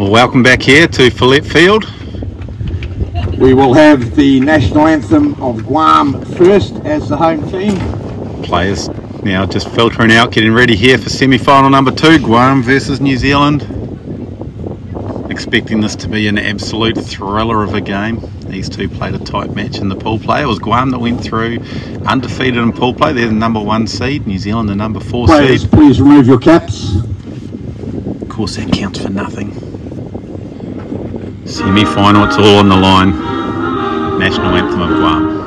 Well, welcome back here to Follett Field. We will have the national anthem of Guam first as the home team. Players now just filtering out, getting ready here for semi-final number two, Guam versus New Zealand. Expecting this to be an absolute thriller of a game. These two played a tight match in the pool play. It was Guam that went through undefeated in pool play. They're the number one seed. New Zealand the number four Players, seed. please remove your caps. Of course, that counts for nothing. Semi-final, it's all on the line. National anthem of Guam.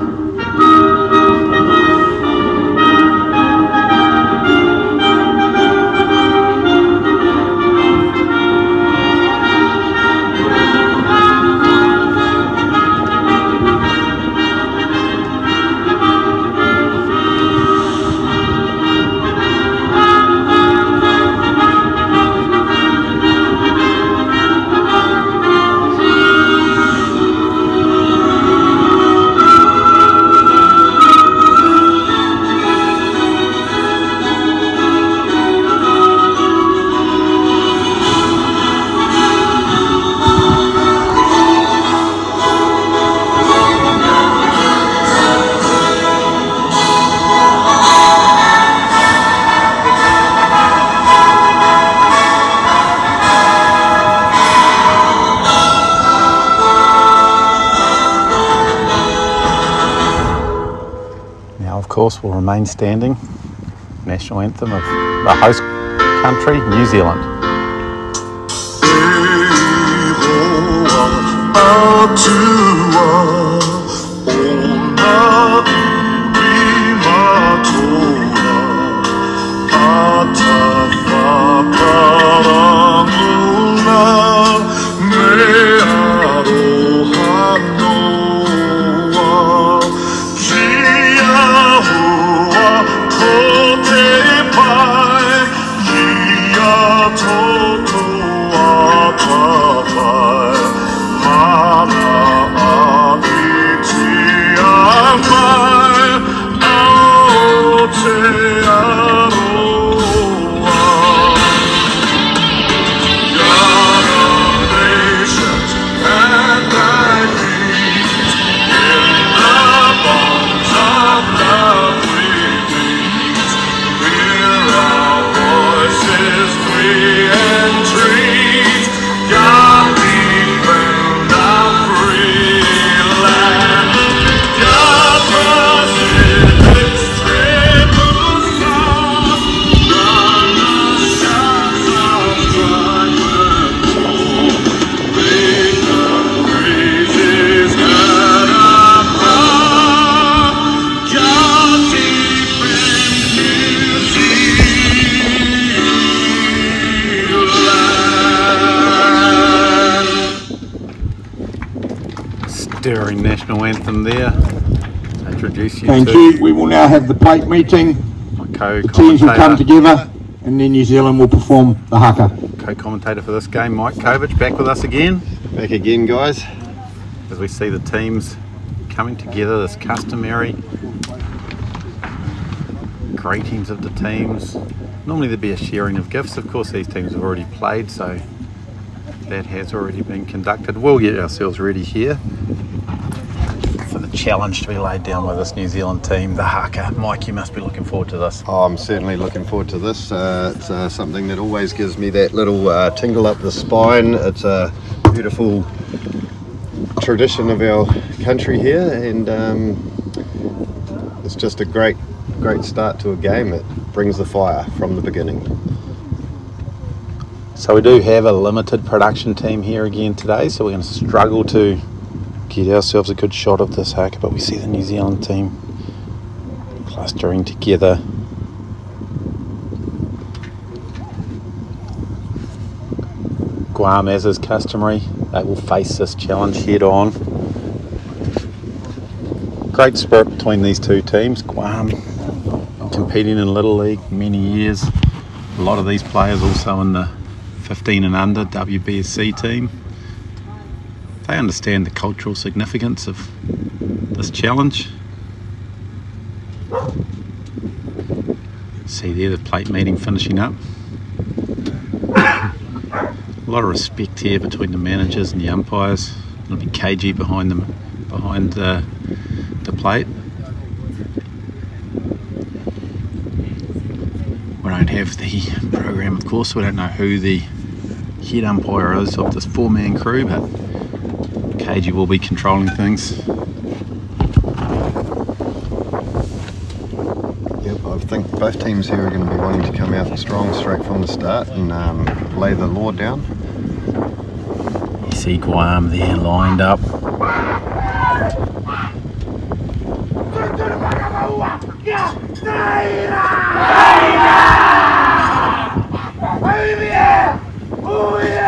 Will remain standing. National anthem of the host country, New Zealand. You Thank to you. We will now have the plate meeting. my The teams will come together and then New Zealand will perform the haka. co-commentator for this game, Mike Kovic, back with us again Back again, guys. as we see the teams coming together. This customary greetings of the teams. Normally there'd be a sharing of gifts. Of course, these teams have already played, so that has already been conducted. We'll get ourselves ready here for the challenge to be laid down by this New Zealand team, the haka. Mike, you must be looking forward to this. Oh, I'm certainly looking forward to this. Uh, it's uh, something that always gives me that little uh, tingle up the spine. It's a beautiful tradition of our country here, and um, it's just a great, great start to a game. It brings the fire from the beginning. So we do have a limited production team here again today, so we're going to struggle to get ourselves a good shot of this haka, but we see the New Zealand team clustering together. Guam, as is customary, they will face this challenge head on. Great spirit between these two teams. Guam uh, competing in Little League many years. A lot of these players also in the 15 and under WBSC team. They understand the cultural significance of this challenge. See there the plate meeting finishing up. A lot of respect here between the managers and the umpires. It'll be KG behind them, behind the, the plate. We don't have the program, of course. We don't know who the head umpire is of this four-man crew, but KG will be controlling things. Yep, I think both teams here are going to be wanting to come out strong straight from the start and um, lay the law down. You see Guam there lined up. Let's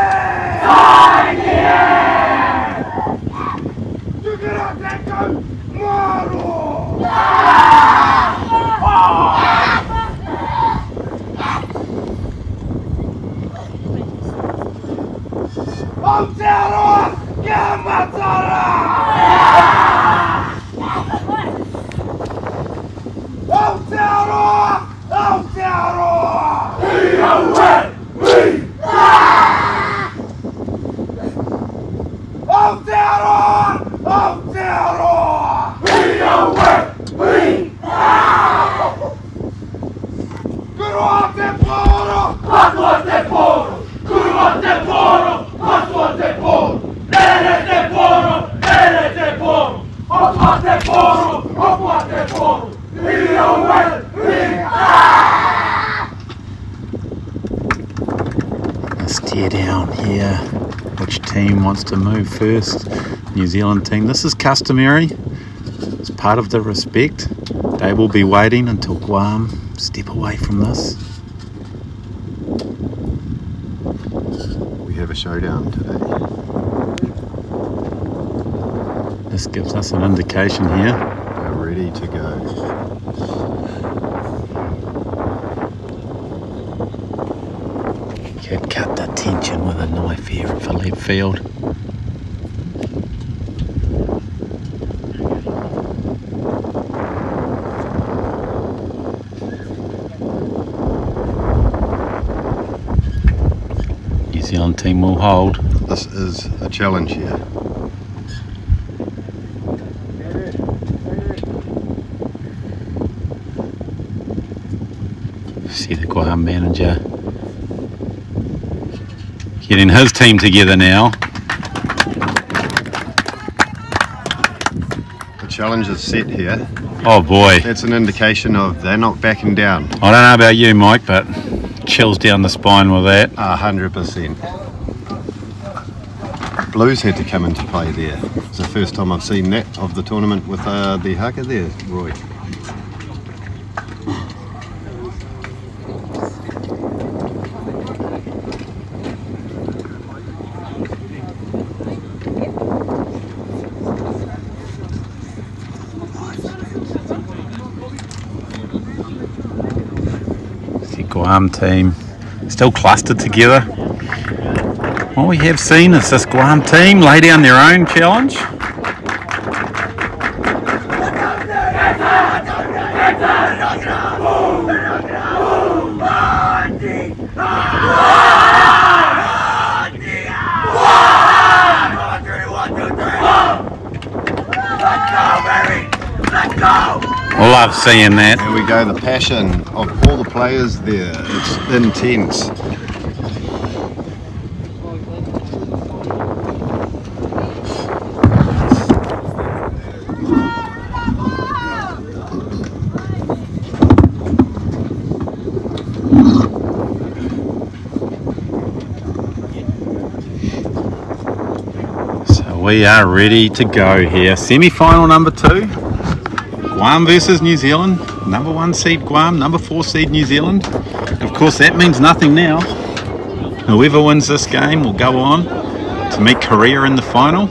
tear down here. Which team wants to move first? New Zealand team. This is customary. It's part of the respect. They will be waiting until Guam step away from this. We have a showdown today. This gives us an indication here. They're ready to go. Could cut the tension with a knife here for left field. New Zealand team will hold. This is a challenge here. See the Guam manager getting his team together now. The challenge is set here. Oh boy. That's an indication of they're not backing down. I don't know about you, Mike, but chills down the spine with that. A hundred percent. Blues had to come into play there. It's the first time I've seen that of the tournament with uh, the haka there, Roy. Guam team still clustered together. What we have seen is this Guam team lay down their own challenge. I love seeing that. There we go, the passion of players there. It's intense. So we are ready to go here. Semi-final number two. Guam versus New Zealand. Number one seed Guam, number four seed New Zealand. Of course, that means nothing now. Whoever wins this game will go on to meet Korea in the final.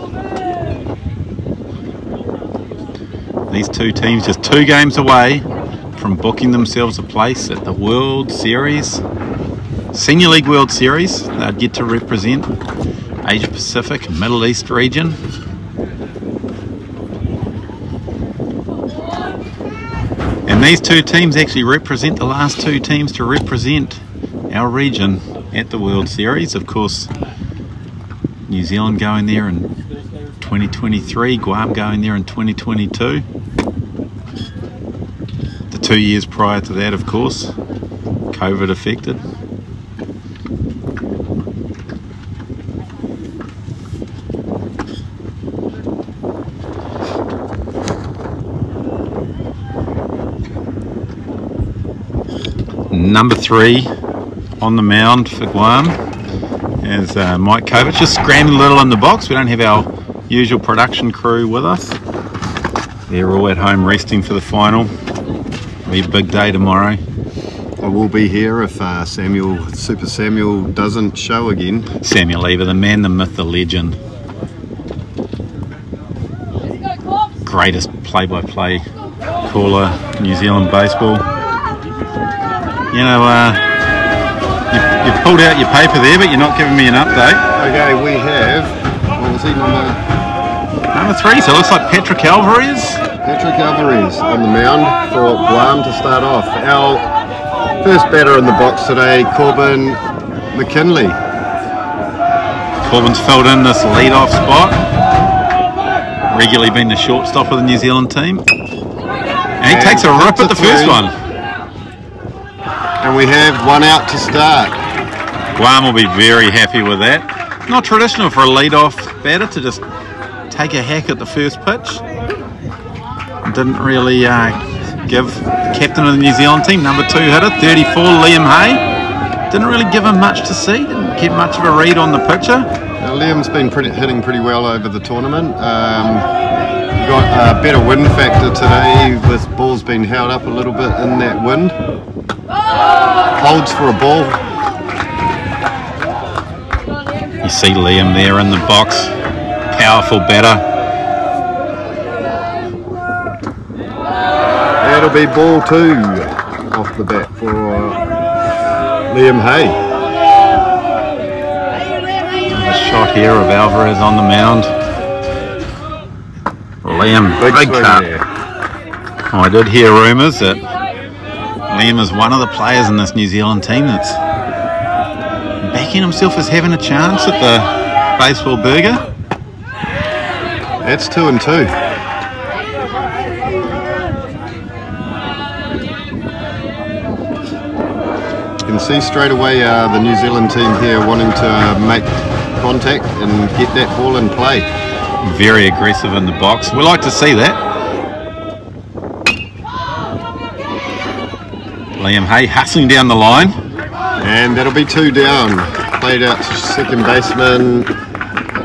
These two teams just two games away from booking themselves a place at the World Series, Senior League World Series. They'll get to represent Asia Pacific and Middle East region. These two teams actually represent the last two teams to represent our region at the World Series. Of course, New Zealand going there in 2023, Guam going there in 2022. The two years prior to that, of course, COVID affected. Number three on the mound for Guam is uh, Mike Kovac. Just scrambling a little in the box. We don't have our usual production crew with us. They're all at home resting for the final. Be a big day tomorrow. I will be here if uh, Samuel, Super Samuel, doesn't show again. Samuel Lever, the man, the myth, the legend. Greatest play-by-play caller New Zealand baseball. You know, uh, you, you've pulled out your paper there, but you're not giving me an update. Okay, we have, what was he, number Number three, so it looks like Patrick Alvarez. Patrick Alvarez on the mound for Guam to start off. Our first batter in the box today, Corbin McKinley. Corbin's filled in this lead-off spot. Regularly been the shortstop of the New Zealand team. And he And takes a rip at the first one. And we have one out to start. Guam will be very happy with that. Not traditional for a lead-off batter to just take a hack at the first pitch. Didn't really uh, give the captain of the New Zealand team, number two hitter, 34, Liam Hay. Didn't really give him much to see. Didn't get much of a read on the pitcher. Now, Liam's been pretty, hitting pretty well over the tournament. Um, got a better wind factor today with balls being held up a little bit in that wind. Holds for a ball. You see Liam there in the box. Powerful batter. That'll be ball two off the bat for uh, Liam Hay. A shot here of Alvarez on the mound. Liam, Big, big, cut. I did hear rumours that Liam is one of the players in this New Zealand team that's backing himself as having a chance at the baseball burger. That's two and two. You can see straight away uh, the New Zealand team here wanting to make contact and get that ball in play. Very aggressive in the box. We like to see that. Liam Hay hustling down the line. And that'll be two down. Played out to second baseman.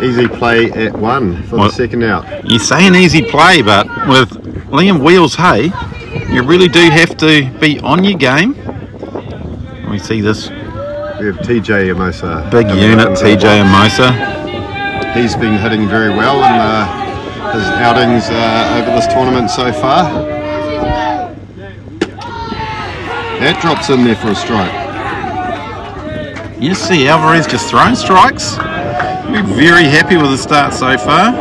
Easy play at one for What? the second out. You say an easy play, but with Liam Wheels Hay, you really do have to be on your game. We see this We have TJ Amosa. big unit, up into the TJ. Amosa. He's been hitting very well in uh, his outings uh, over this tournament so far. That drops in there for a strike. You see Alvarez just throwing strikes. We're very happy with the start so far.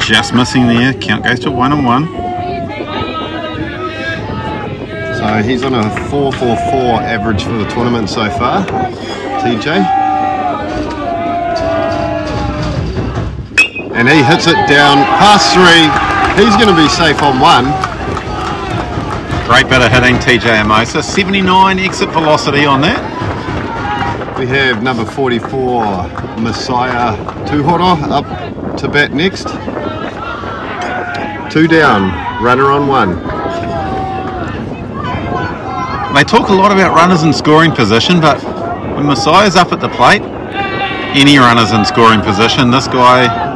Just missing there. Count goes to one and one. So he's on a 4.44 average for the tournament so far. TJ. And he hits it down past three. He's going to be safe on one. Great bit of hitting, TJ Amosa. 79 exit velocity on that. We have number 44, Messiah Tuhoro, up to bat next. Two down, runner on one. They talk a lot about runners in scoring position, but when Messiah's up at the plate, any runners in scoring position, this guy,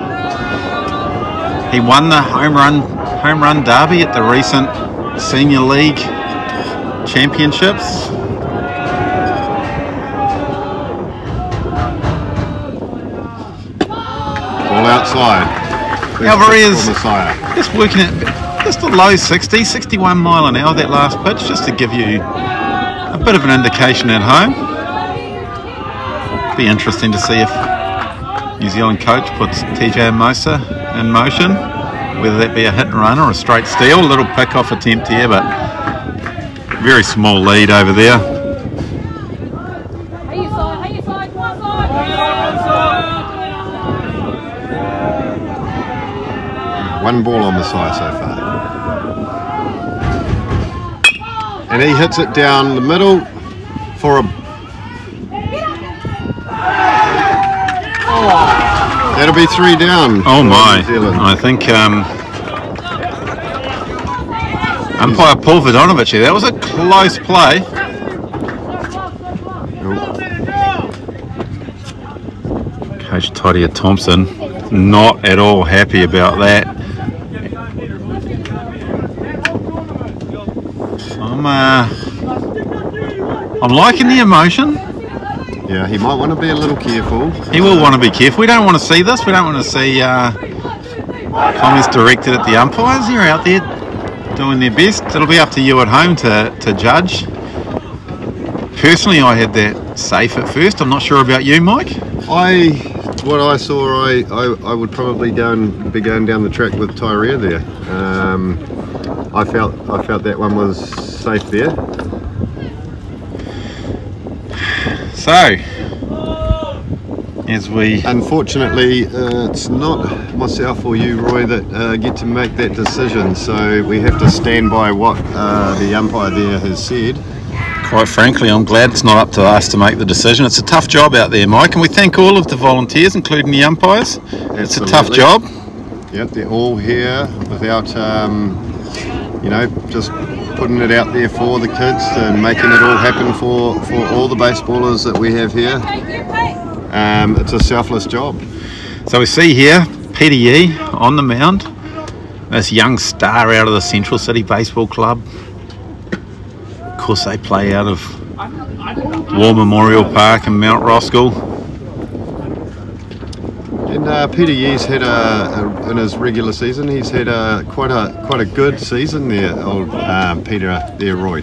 he won the home run home run derby at the recent senior league championships. Ball outside. Alvarez. pitch for Messiah. Just working at just a low 60, 61 mile an hour that last pitch, just to give you a bit of an indication at home. Be interesting to see if New Zealand coach puts TJ Amosa in motion, whether that be a hit and run or a straight steal. A little pick off attempt here, but very small lead over there. One ball on the side so far. And he hits it down the middle for a. That'll be three down. Oh my! I think um, umpire Paul Vodanovich here. That was a close play. Coach Todia Thompson not at all happy about that. I'm uh, I'm liking the emotion. Yeah, he might want to be a little careful. He will want to be careful. We don't want to see this. We don't want to see uh, comments directed at the umpires. They're out there doing their best. It'll be up to you at home to, to judge. Personally, I had that safe at first. I'm not sure about you, Mike. I, what I saw, I, I, I would probably go and be going down the track with Tyria there. Um, I felt, I felt that one was safe there. So, as we Unfortunately, uh, it's not myself or you, Roy, that uh, get to make that decision. So we have to stand by what uh, the umpire there has said. Quite frankly, I'm glad it's not up to us to make the decision. It's a tough job out there, Mike, and we thank all of the volunteers, including the umpires. It's a tough job. Yep, they're all here without, um, you know, just putting it out there for the kids and making it all happen for, for all the baseballers that we have here. Um, it's a selfless job. So we see here Peter Yee on the mound, this young star out of the Central City Baseball Club. Of course, they play out of War Memorial Park in Mount Roskill. Uh, Peter Yee's had a, a in his regular season. He's had a quite a quite a good season there, old um, Peter there, Roy.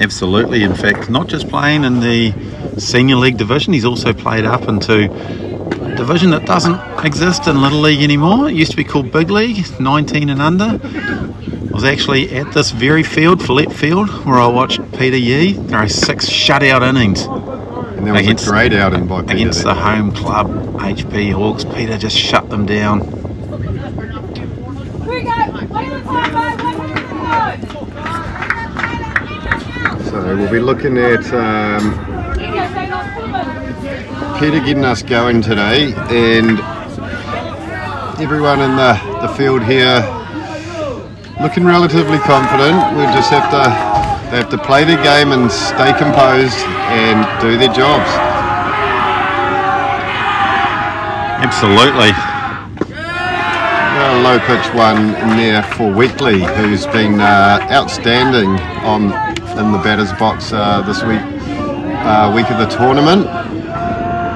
Absolutely. In fact, not just playing in the senior league division, he's also played up into a division that doesn't exist in Little League anymore. It used to be called Big League, 19 and under. I was actually at this very field, Follett Field, where I watched Peter Yee throw six shutout innings And there was Against- a great outing by Peter. against the home club HP Hawks. Peter just shut them down. So we'll be looking at um, Peter getting us going today, and everyone in the, the field here looking relatively confident. We'll just have to they have to play their game and stay composed and do their jobs. Absolutely. A low pitch one in there for Weekly, who's been uh, outstanding on in the batters box uh, this week uh, week of the tournament.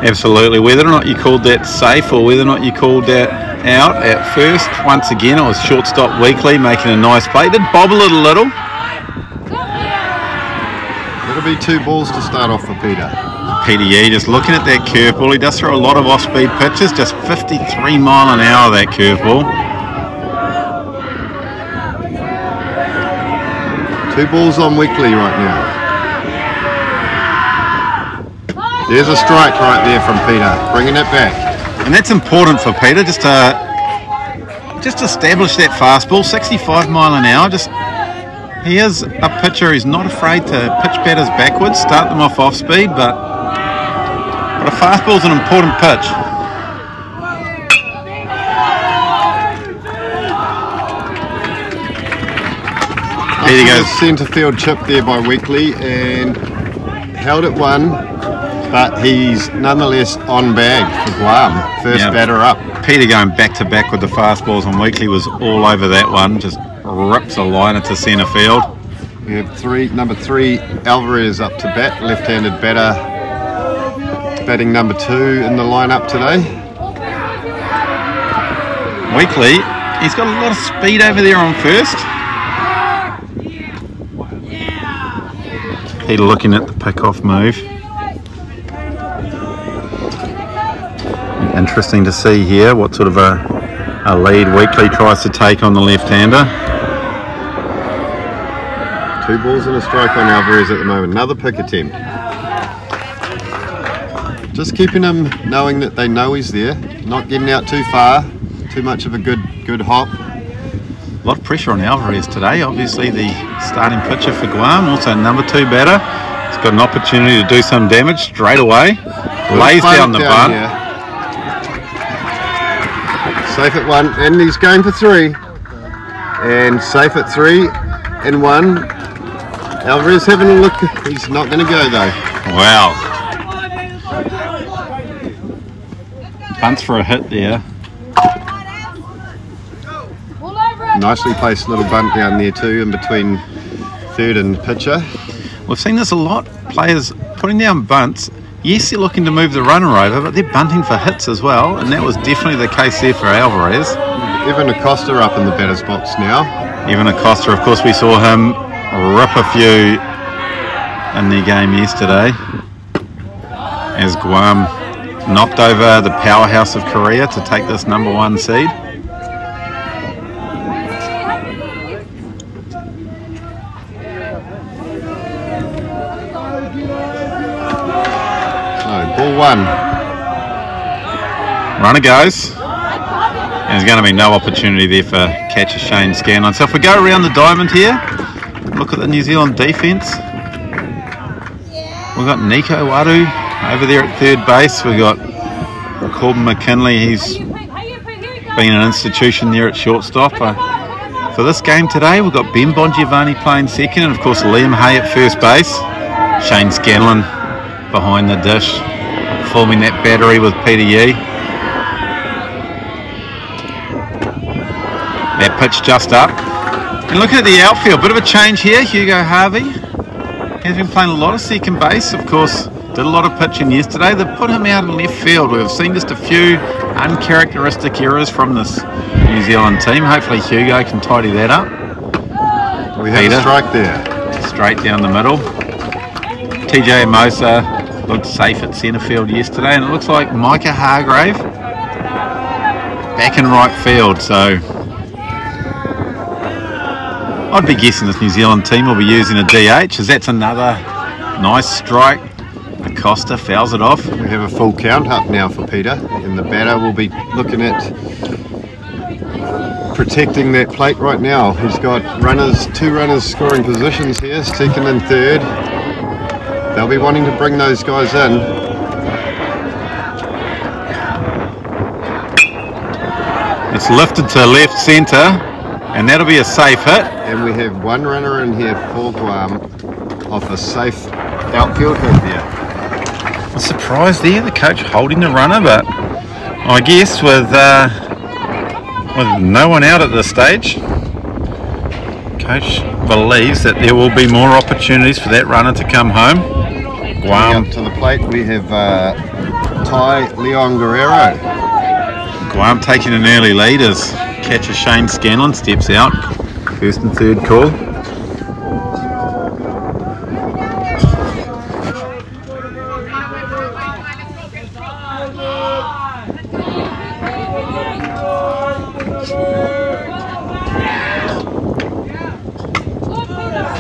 Absolutely. Whether or not you called that safe or whether or not you called that out at first, once again, it was shortstop weekly making a nice play. Did bobble it a little. Be two balls to start off for Peter. Peter Yee just looking at that curveball. He does throw a lot of off speed pitches, just 53 mile an hour that curveball. Two balls on Weekly right now. There's a strike right there from Peter, bringing it back. And that's important for Peter just to just establish that fastball, 65 mile an hour. Just he is a pitcher who's not afraid to pitch batters backwards, start them off off speed, but but a fastball's an important pitch. There he goes. Centre field chip there by Weekly and held it one, but he's nonetheless on bag for Guam. First Yeah. batter up. Peter going back to back with the fastballs on Weekly was all over that one. Just rips a liner to centre field. We have three, number three, Alvarez up to bat, left-handed batter, batting number two in the lineup today. Weekly, he's got a lot of speed over there on first. Peter looking at the pick-off move. Interesting to see here what sort of a, a lead Weekly tries to take on the left-hander. Two balls and a strike on Alvarez at the moment. Another pick attempt. just keeping him knowing that they know he's there, not getting out too far, too much of a good good hop. A lot of pressure on Alvarez today. Obviously, the starting pitcher for Guam, also number two batter. He's got an opportunity to do some damage straight away. Lays down the bunt. here. Safe at one, and he's going for three. And safe at three and one. Alvarez having a look. He's not going to go though. Wow. Bunts for a hit there. Nicely placed little bunt down there too, in between third and pitcher. We've seen this a lot. Players putting down bunts. Yes, they're looking to move the runner over, but they're bunting for hits as well, and that was definitely the case there for Alvarez. Evan Acosta up in the batter's box now. Evan Acosta, of course, we saw him rip a few in the game yesterday as Guam knocked over the powerhouse of Korea to take this number one seed. So ball one. Runner goes. And there's going to be no opportunity there for catcher Shane Scanlon. So if we go around the diamond here, look at the New Zealand defence. We've got Nico Waru over there at third base. We've got Corbin McKinley. He's been an institution there at shortstop. Uh, for this game today, we've got Ben Bongiovanni playing second, and of course Liam Hay at first base. Shane Scanlon behind the dish, forming that battery with Peter Yee. That pitch just up. And looking at the outfield, bit of a change here. Hugo Harvey has been playing a lot of second base. Of course, did a lot of pitching yesterday. They put him out in left field. We've seen just a few uncharacteristic errors from this New Zealand team. Hopefully Hugo can tidy that up. We have Peter. a strike there. Straight down the middle. TJ Amosa looked safe at centre field yesterday, and it looks like Micah Hargrave back in right field. So I'd be guessing this New Zealand team will be using a DH, as that's another nice strike. Acosta fouls it off. We have a full count up now for Peter, and the batter will be looking at protecting that plate right now. He's got runners, two runners scoring positions here, second and third. They'll be wanting to bring those guys in. It's lifted to left centre, and that'll be a safe hit. And we have one runner in here for Guam off a safe outfield hit there. A surprise there, the coach holding the runner, but I guess with uh, with no one out at this stage, coach believes that there will be more opportunities for that runner to come home. Coming Guam, up to the plate, we have uh, Ty Leon Guerrero. Guam taking an early lead as catcher Shane Scanlon steps out. First and third call.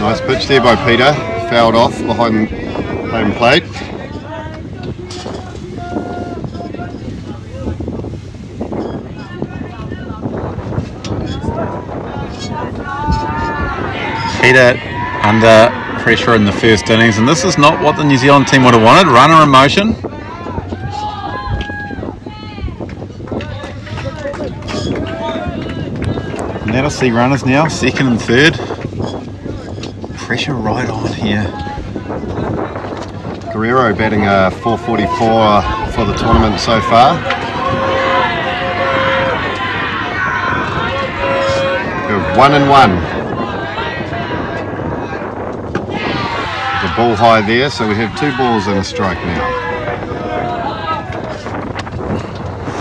Nice pitch there by Peter, fouled off behind home plate. Peter under uh, pressure in the first innings, and this is not what the New Zealand team would have wanted. Runner in motion. That'll see runners now, second and third. Pressure right on here. Guerrero batting a 444 for the tournament so far. One and one. Ball high there, so we have two balls and a strike now.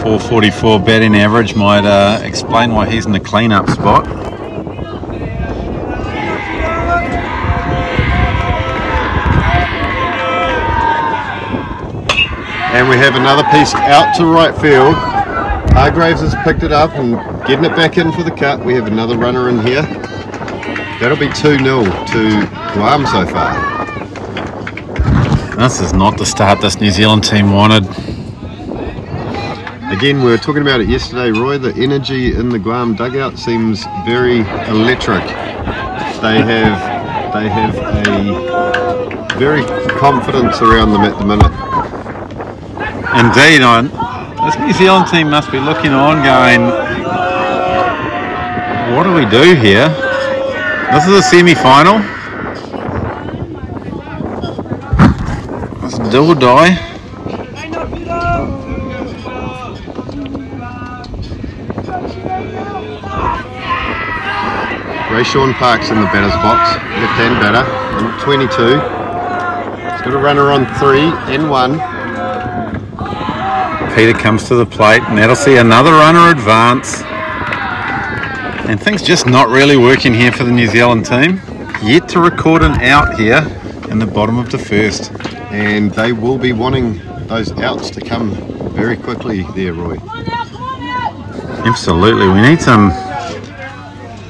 444 batting average might uh, explain why he's in the clean-up spot. And we have another piece out to right field. Hargraves has picked it up and getting it back in for the cut. We have another runner in here. That'll be 2 0 to Guam so far. This is not the start this New Zealand team wanted. Again, we were talking about it yesterday, Roy. The energy in the Guam dugout seems very electric. They have they have a very confidence around them at the minute. Indeed, on this New Zealand team must be looking on, going, "What do we do here? This is a semi-final. Or die." Ray Sean Parks in the batter's box, left hand batter, number 22. He's got a runner on three and one. Peter comes to the plate, and that'll see another runner advance. And things just not really working here for the New Zealand team. Yet to record an out here in the bottom of the first. And they will be wanting those outs to come very quickly there, Roy. Absolutely, we need some.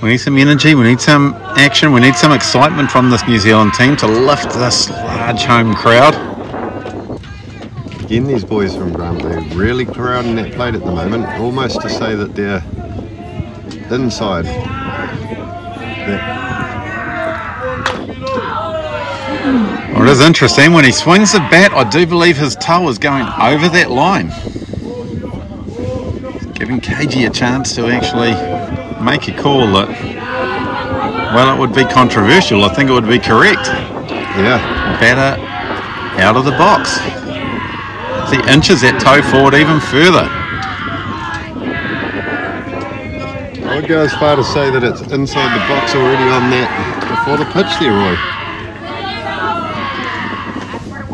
We need some energy. We need some action. We need some excitement from this New Zealand team to lift this large home crowd. Again, these boys from Grant, they're really crowding that plate at the moment, almost to say that they're inside. That- Well, it is interesting when he swings the bat. I do believe his toe is going over that line, giving KG a chance to actually make a call that. Well, it would be controversial. I think it would be correct. yeah, Batter out of the box. See, inches that toe forward even further. I would go as far to say that it's inside the box already on that before the pitch there, Roy.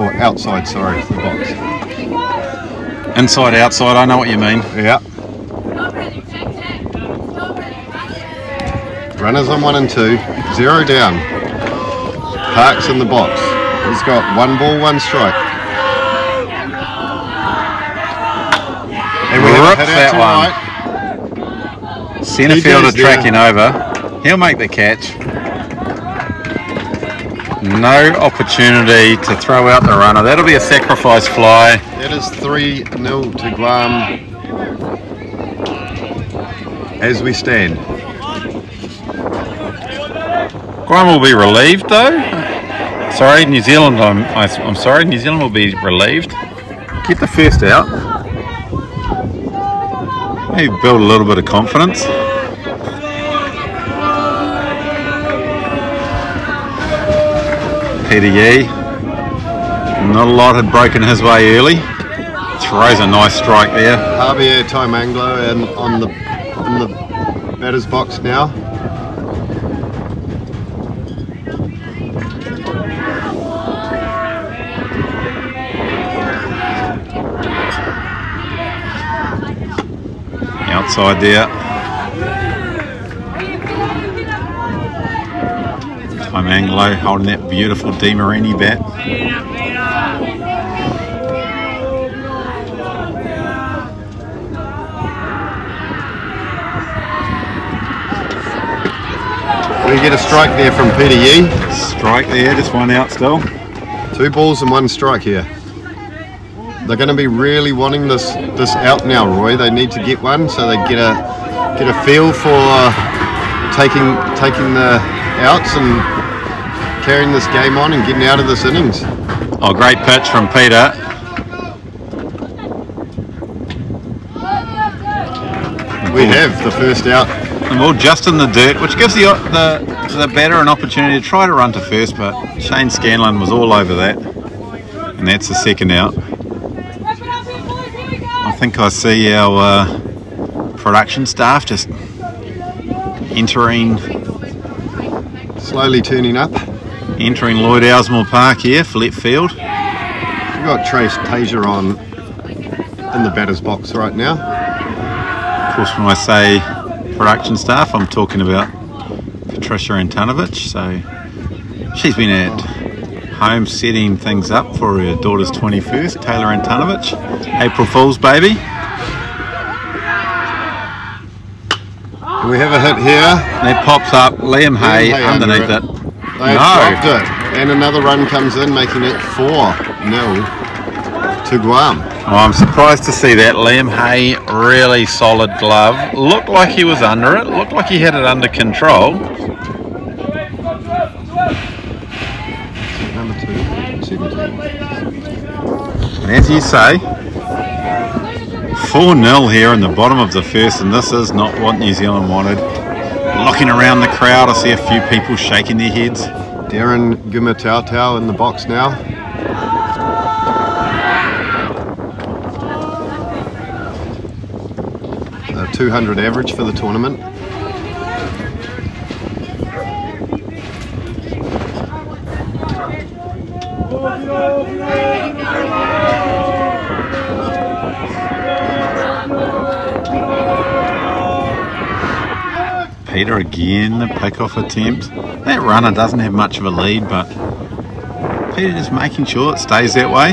Or outside, sorry, the box. Inside, outside, I know what you mean. Yeah. Runners on one and two, zero down. Parks in the box. He's got one ball, one strike. And we have hit out that one. right. Centre fielder tracking over. He'll make the catch. No opportunity to throw out the runner. That'll be a sacrifice fly. That is 3 0 to Guam as we stand. Guam will be relieved though. Sorry, New Zealand. I'm, I, I'm sorry. New Zealand will be relieved. Get the first out. Maybe build a little bit of confidence. Peter Yee. Not a lot had broken his way early. Throws a nice strike there. Javier Taimanglo and on the in the batter's box now. Outside there. Time Anglo holding that beautiful DeMarini bat. We get a strike there from Peter Yee. Strike there, just one out still. Two balls and one strike here. They're going to be really wanting this this out now, Roy. They need to get one so they get a get a feel for uh, taking taking the outs and carrying this game on and getting out of this innings. Oh, great pitch from Peter. We have the first out. And well, just in the dirt, which gives the, the the batter an opportunity to try to run to first, but Shane Scanlon was all over that. And that's the second out. I think I see our uh, production staff just entering Slowly turning up. Entering Lloyd Elsmore Park here for field. We've got Trace Taser on in the batter's box right now. Of course, when I say production staff, I'm talking about Patricia Antonovich. So she's been at home setting things up for her daughter's 21st, Taylor Antonovich. April Fool's baby. And we have a hit here. It pops up Liam Hay Hay underneath under it. They No. dropped it. And another run comes in, making it four. nil to Guam. Oh, I'm surprised to see that. Liam Hay, really solid glove. Looked like he was under it. Looked like he had it under control. Number two, 17. And as you say, 4-0 here in the bottom of the first, and this is not what New Zealand wanted. Looking around the crowd, I see a few people shaking their heads. Darren Gumatau in the box now. A 200 average for the tournament. Again, the pick-off attempt. That runner doesn't have much of a lead, but Peter just making sure it stays that way.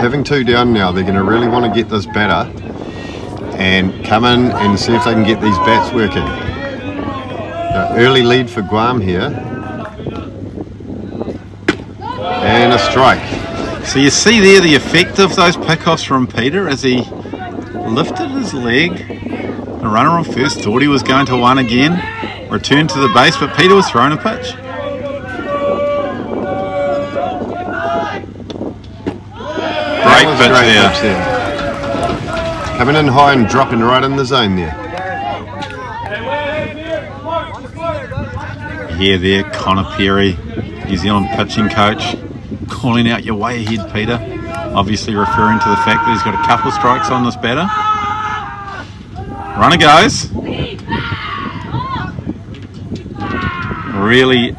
Having two down now, they're going to really want to get this better and come in and see if they can get these bats working. The early lead for Guam here. And a strike. So you see there the effect of those pick-offs from Peter as he lifted his leg. The runner on first thought he was going to one again, returned to the base, but Peter was throwing a pitch. Great pitch great there. pitch there. Coming in high and dropping right in the zone there. Here, there, Connor Perry, New Zealand pitching coach, calling out your way ahead, Peter. Obviously referring to the fact that he's got a couple strikes on this batter. Runner goes. Really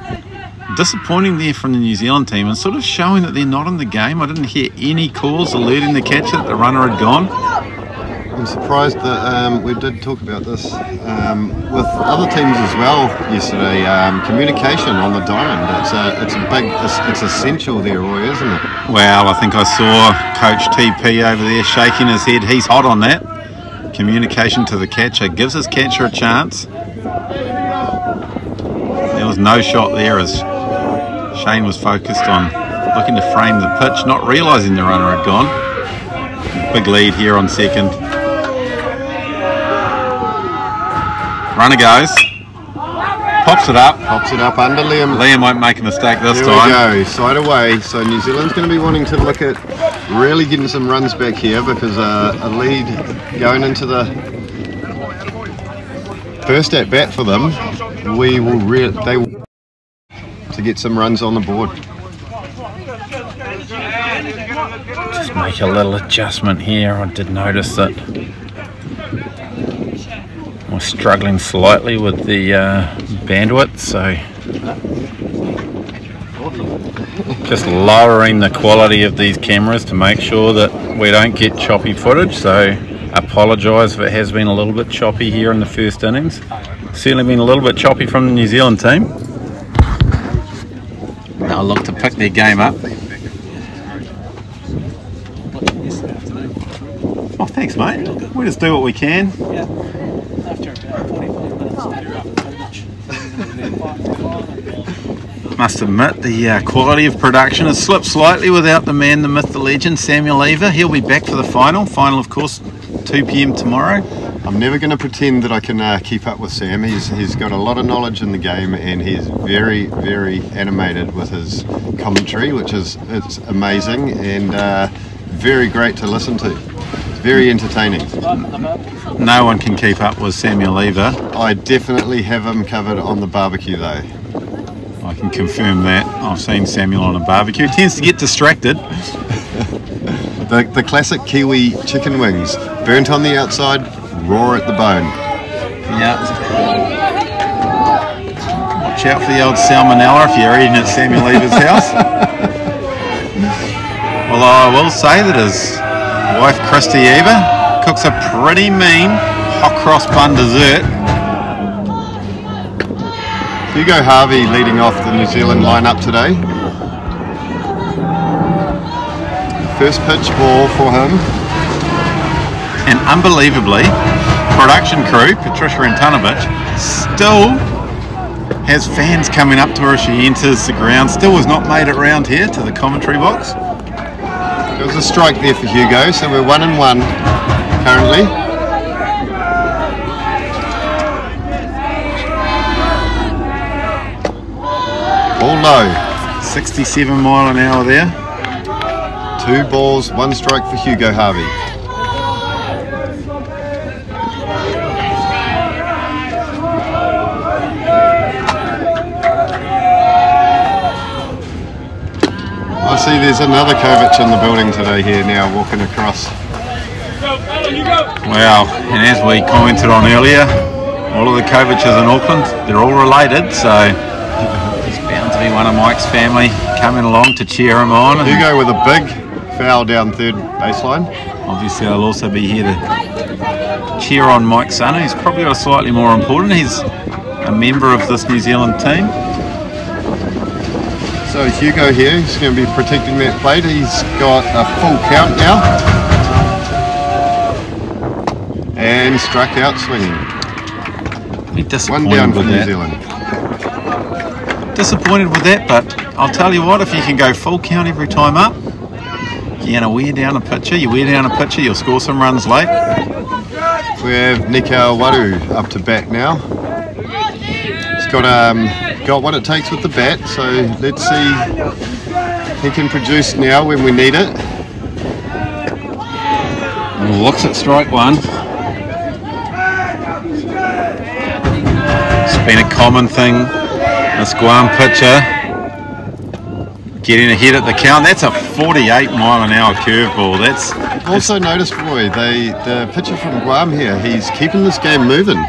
disappointing there from the New Zealand team and sort of showing that they're not in the game. I didn't hear any calls alerting the catcher that the runner had gone. I'm surprised that um, we did talk about this um, with other teams as well yesterday. Um, communication on the diamond. It's a, it's a big, it's, it's essential there, Roy, isn't it? Well, I think I saw Coach TP over there shaking his head. He's hot on that. Communication to the catcher gives his catcher a chance. There was no shot there as Shane was focused on looking to frame the pitch, not realising the runner had gone. Big lead here on second. Runner goes. Pops it up. Pops it up under Liam. Liam won't make a mistake this Here time. we go, side away. So New Zealand's going to be wanting to look at really getting some runs back here because uh, a lead going into the first at bat for them. We will they will to get some runs on the board. Just make a little adjustment here. I did notice that we're struggling slightly with the uh, bandwidth, so just lowering the quality of these cameras to make sure that we don't get choppy footage. So apologise if it has been a little bit choppy here in the first innings. Certainly been a little bit choppy from the New Zealand team. They'll look to pick their game up. Oh, thanks, mate. We just do what we can. After about 45 minutes, very much. Must admit, the uh, quality of production has slipped slightly without the man, the myth, the legend, Samuel Eva. He'll be back for the final. Final, of course, 2 p.m. tomorrow. I'm never going to pretend that I can uh, keep up with Sam. He's he's got a lot of knowledge in the game, and he's very very animated with his commentary, which is it's amazing and uh, very great to listen to. It's very entertaining. No one can keep up with Samuel Eva. I definitely have him covered on the barbecue though. Can confirm that. I've seen Samuel on a barbecue. He tends to get distracted. The, the classic Kiwi chicken wings, burnt on the outside, raw at the bone. Yeah. Watch out for the old salmonella if you're eating at Samuel Eva's house. well, I will say that his wife Christy Eva cooks a pretty mean hot cross bun dessert. Hugo Harvey leading off the New Zealand lineup today. First pitch ball for him. And unbelievably, production crew, Patricia Antonovich, still has fans coming up to her as she enters the ground. Still has not made it round here to the commentary box. There was a strike there for Hugo, so we're one and one currently. Low. 67 mile an hour there. Two balls, one strike for Hugo Harvey. I see there's another Kovic in the building today here now walking across. Wow, and as we commented on earlier, all of the Kovic's in Auckland, they're all related, so there's bound to be one of Mike's family coming along to cheer him on. And Hugo with a big foul down third baseline. obviously, I'll also be here to cheer on Mike son, who's probably got a slightly more important. He's a member of this New Zealand team. So Hugo here, he's going to be protecting that plate. He's got a full count now. And struck out swinging. One down for New. Zealand. Disappointed with that, but I'll tell you what, if you can go full count every time up, you're going to wear down a pitcher. You wear down a pitcher, you'll score some runs late. We have Nico Waru up to bat now. He's got um, got what it takes with the bat, so let's see. He can produce now when we need it. Looks at strike one. It's been a common thing. This Guam pitcher getting ahead at the count. That's a 48 mile an hour curveball. That's Also noticed, Roy, they the pitcher from Guam here. He's keeping this game moving.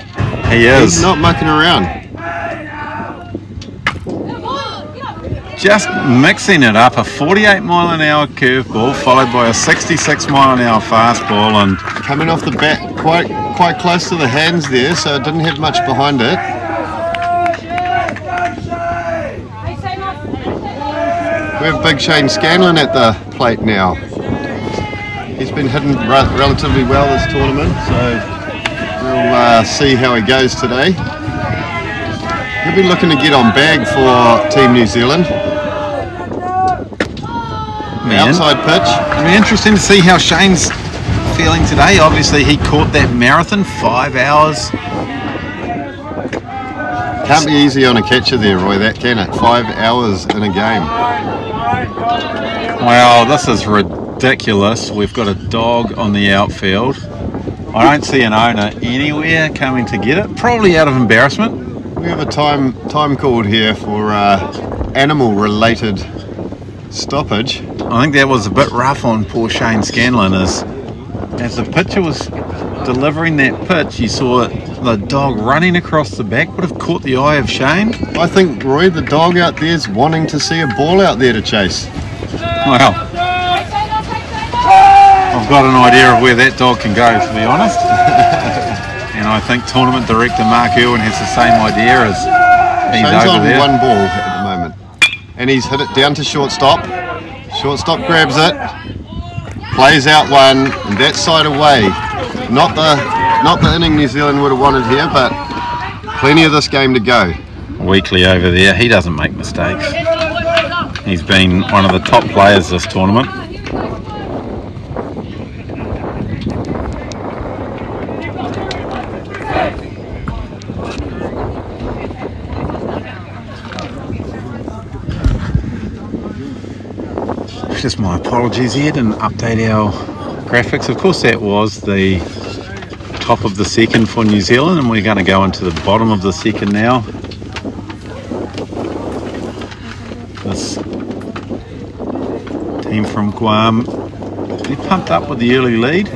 he is. He's not mucking around. just mixing it up. A 48 mile an hour curveball followed by a 66 mile an hour fastball, and Coming off the bat quite quite close to the hands there, so it didn't have much behind it. We have Big Shane Scanlon at the plate now. He's been hitting re- relatively well this tournament, so we'll uh, see how he goes today. He'll be looking to get on bag for Team New Zealand. man, Outside pitch. It'll be interesting to see how Shane's feeling today. Obviously, he caught that marathon five hours. Can't be easy on a catcher there, Roy, that can it? Five hours in a game. Wow, this is ridiculous. We've got a dog on the outfield. I don't see an owner anywhere coming to get it. Probably out of embarrassment. We have a time time called here for uh, animal related stoppage. I think that was a bit rough on poor Shane Scanlon. As as the pitcher was delivering that pitch, you saw the dog running across the back. Would have caught the eye of Shane. I think Roy, the dog out there, is wanting to see a ball out there to chase. Well, I've got an idea of where that dog can go, to be honest. and I think tournament director Mark Irwin has the same idea as he's Shane's over on there. one ball at the moment, and he's hit it down to shortstop. Shortstop grabs it, plays out one, and that side away. Not the not the inning New Zealand would have wanted here, but plenty of this game to go. Weekly over there, he doesn't make mistakes. He's been one of the top players this tournament. Just my apologies here, didn't update our graphics. Of course, that was the top of the second for New Zealand, and we're going to go into the bottom of the second now. This team from Guam, they pumped up with the early lead.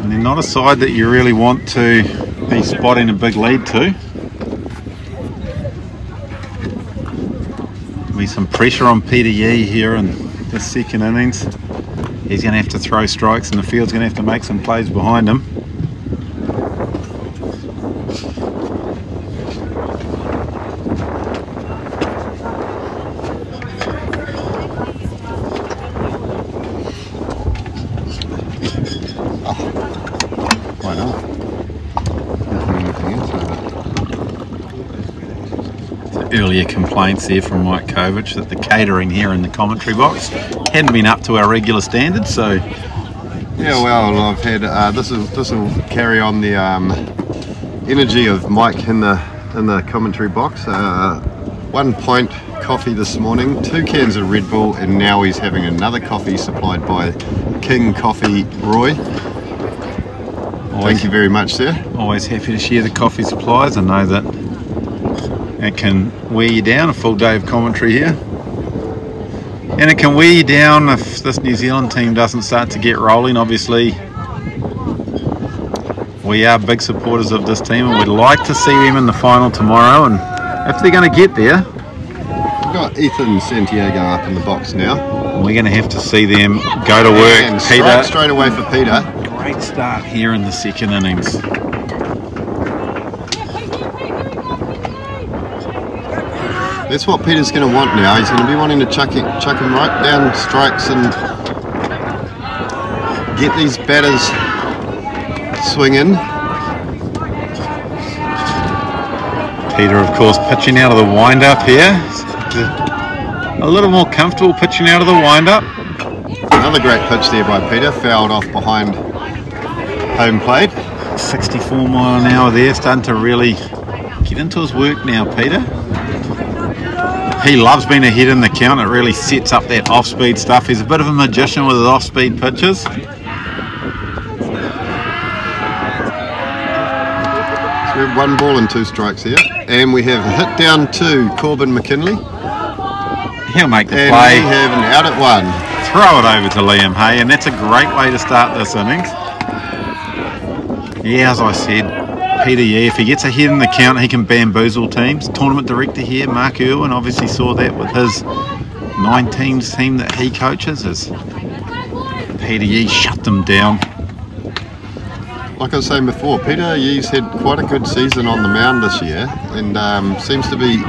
And they're not a side that you really want to be spotting a big lead to. Be some pressure on Peter Yee here in the second innings. He's going to have to throw strikes, and the field's going to have to make some plays behind him. Why not? Nothing else over. early earlier complaints there from Mike Kovic that the catering here in the commentary box hadn't been up to our regular standards. So Yeah, well, I've had uh, this is this will carry on the um, energy of Mike in the in the commentary box. Uh, one pint coffee this morning, two cans of Red Bull, and now he's having another coffee supplied by King Coffee Roy. Thank you very much, sir. always happy to share the coffee supplies. I know that it can wear you down a full day of commentary here. And it can wear you down if this New Zealand team doesn't start to get rolling. Obviously, we are big supporters of this team and we'd like to see them in the final tomorrow. And if they're going to get there, We've got Ethan Santiago up in the box now. we're going to have to see them go to work. And Peter, straight away for Peter. great start here in the second innings. That's what Peter's going to want now. He's going to be wanting to chuck, it, chuck him right down strikes and get these batters swinging. Peter, of course, pitching out of the wind up here. A little more comfortable pitching out of the wind up. Another great pitch there by Peter, fouled off behind home plate. 64 mile an hour there, starting to really get into his work now, Peter. He loves being ahead in the count. It really sets up that off-speed stuff. He's a bit of a magician with his off-speed pitches. So we have one ball and two strikes here. And we have hit down to Corbin McKinley. He'll make the And play. we have an out at one. Throw it over to Liam Hay, and that's a great way to start this innings. Yeah, as I said, Peter, yeah, if he gets a hit in the count, he can bamboozle teams. Tournament director here, Mark Irwin, obviously saw that with his nine teams team that he coaches. As Peter Yee shut them down. Like I was saying before, Peter Yee's had quite a good season on the mound this year and um, seems to be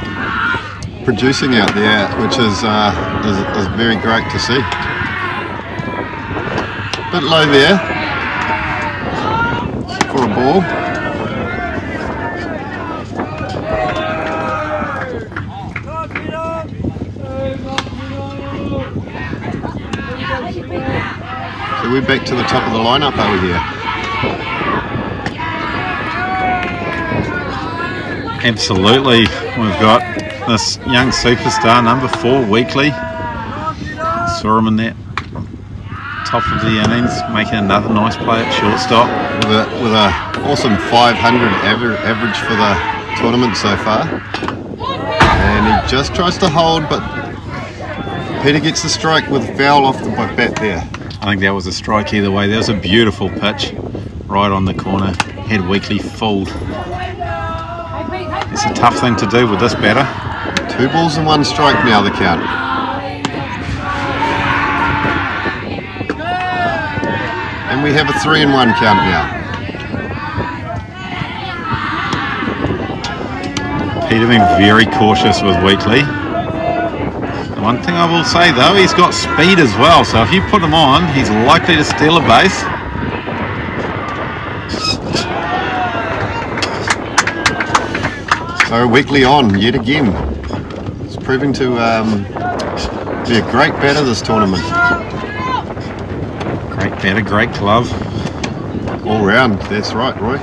producing out there, which is, uh, is, is very great to see. Bit low there for a ball. Back to the top of the lineup over here. Absolutely. We've got this young superstar, number four, Weekly. Saw him in that top of the innings, making another nice play at shortstop. with a with a awesome 500 aver- average for the tournament so far. And he just tries to hold, but Peter gets the strike with a foul off the bat there. I think that was a strike either way. That was a beautiful pitch right on the corner. Head Weekly fooled. It's a tough thing to do with this batter. Two balls and one strike now the count. And we have a three and one count now. Peter being very cautious with Weekly. The one thing I will say though, he's got speed as well. So if you put him on, he's likely to steal a base. So Weekly on yet again. It's proving to um, be a great batter this tournament. Great batter, great glove, All round, that's right, Roy.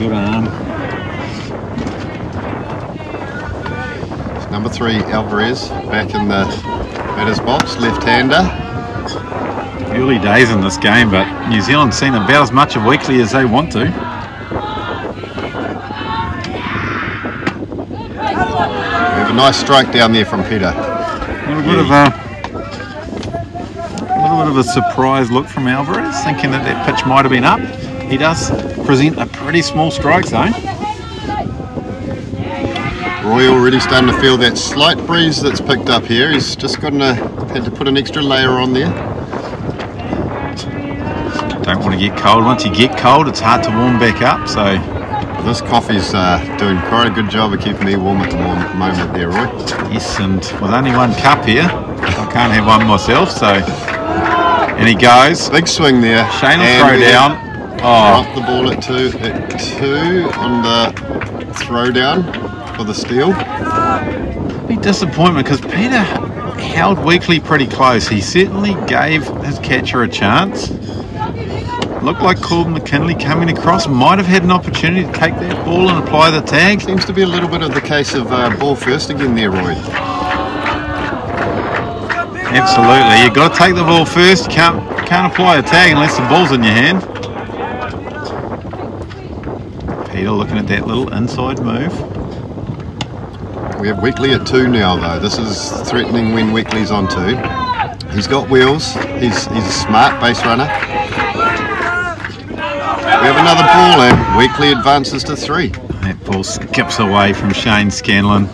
good arm. Number three, Alvarez, back in the batter's box, left-hander. Early days in this game, but New Zealand's seen about as much of Weekly as they want to. We have a nice strike down there from Peter. A little bit of a, a little bit of a surprise look from Alvarez, thinking that that pitch might have been up. He does present a pretty small strike zone. Roy already starting to feel that slight breeze that's picked up here. He's just gotten to, had to put an extra layer on there. Don't want to get cold. Once you get cold, it's hard to warm back up. So This coffee's uh, doing quite a good job of keeping me warm at the moment there, Roy. yes, and with only one cup here, I can't have one myself. So and he goes. Big swing there. Shane will throw down. Oh, Dropped the ball at two, at two on the throw down for the steal. Be disappointment because Peter held Weekly pretty close. He certainly gave his catcher a chance. Looked like Corbin McKinley coming across might have had an opportunity to take that ball and apply the tag. Seems to be a little bit of the case of uh, ball first again there, Roy. Absolutely, you've got to take the ball first. You can't can't apply a tag unless the ball's in your hand. Peter looking at that little inside move. We have Weekly at two now, though. This is threatening when Weekly's on two. He's got wheels. He's he's a smart base runner. We have another ball and Weekly advances to three. That ball skips away from Shane Scanlon.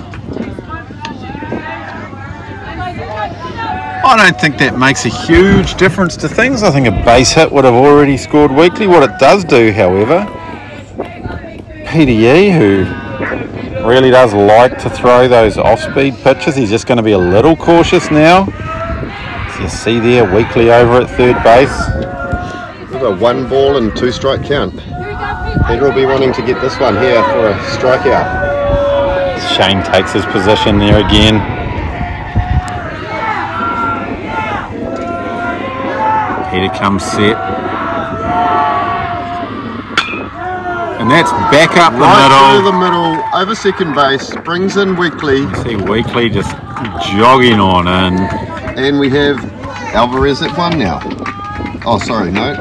I don't think that makes a huge difference to things. I think a base hit would have already scored weekly. What it does do, however, PDE, who really does like to throw those off-speed pitches, he's just going to be a little cautious now. So you see there, weekly over at third base. We've got one ball and two strike count. Peter will be wanting to get this one here for a strikeout. Shane takes his position there again. Peter comes set. And that's back up the Right middle. through the middle, over second base, brings in Weekly, See Weekly just jogging on in. and we have Alvarez at one now. Oh, sorry, no.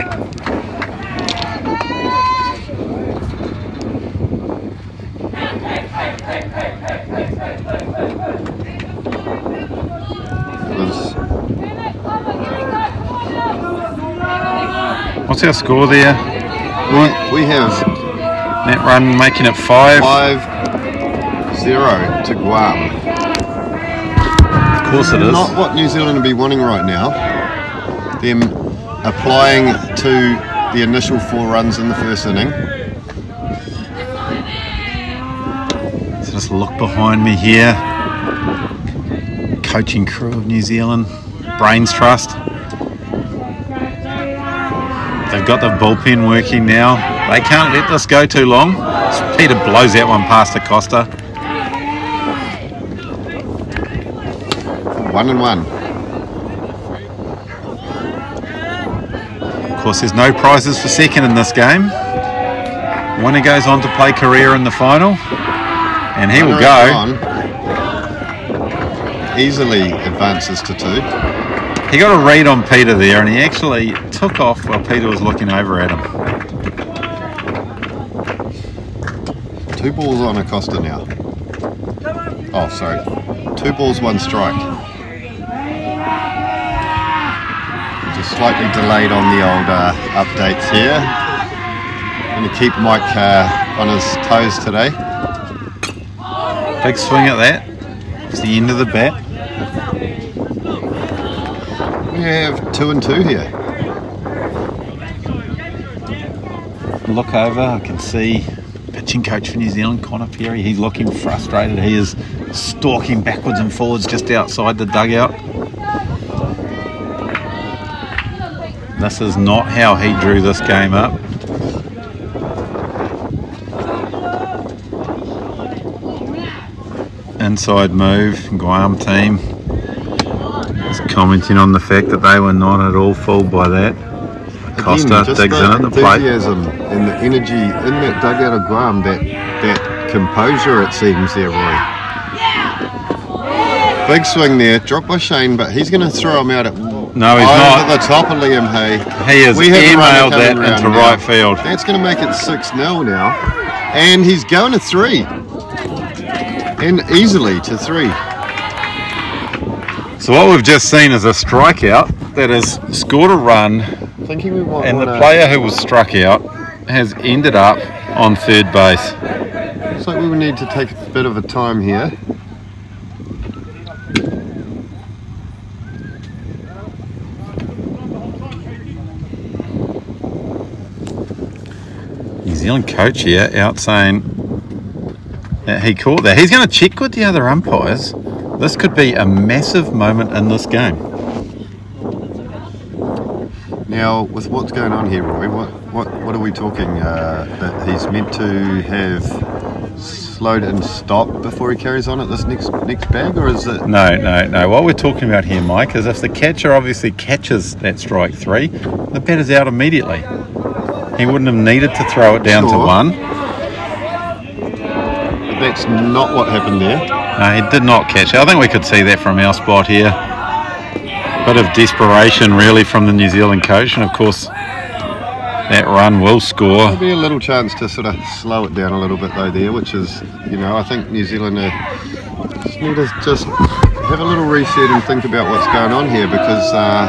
What's our score there? we, we have That run making it five. five zero to Guam. Of course it is. Not what New Zealand would be wanting right now. Them applying to the initial four runs in the first inning. So just look behind me here. Coaching crew of New Zealand, Brains Trust. They've got the bullpen working now. They can't let this go too long. Peter blows that one past Acosta. One and one. Of course, there's no prizes for second in this game. Winner goes on to play Korea in the final, and he will go. on. Easily advances to two. He got a read on Peter there, and he actually took off while Peter was looking over at him. Two balls on Acosta now. Oh, sorry. Two balls, one strike. Just slightly delayed on the old uh, updates here. Going to keep Mike uh, on his toes today. Big swing at that. It's the end of the bat. We have two and two here. Look over, I can see pitching coach for New Zealand, Connor Perry. He's looking frustrated. He is stalking backwards and forwards just outside the dugout. This is not how he drew this game up. Inside move, Guam team is commenting on the fact that they were not at all fooled by that. Costa Again, digs in at the plate. Enthusiasm and the energy in that dugout of Guam, that, that composure it seems there, Roy. Big swing there, dropped by Shane, but he's going to throw him out at No, he's not. the top of Liam Hay. He has We emailed that into now. right field. That's going to make it 6 0 now. And he's going to three. And easily to three. So what we've just seen is a strikeout that has scored a run, Thinking we might and the player who was struck out has ended up on third base. Looks like we would need to take a bit of a time here. New Zealand coach here out saying that he caught that. He's going to check with the other umpires. This could be a massive moment in this game. Now, with what's going on here, Roy, what what what are we talking? Uh, that he's meant to have slowed and stopped before he carries on at this next next bag, or is it? No, no, no. What we're talking about here, Mike, is if the catcher obviously catches that strike three, the batter's out immediately. He wouldn't have needed to throw it down to Sure. one. That's not what happened there. No, he did not catch it. I think we could see that from our spot here. Bit of desperation, really, from the New Zealand coach, and of course, that run will score. There'll be a little chance to sort of slow it down a little bit though there, which is, you know, I think New Zealand are, just need to just have a little reset and think about what's going on here because uh,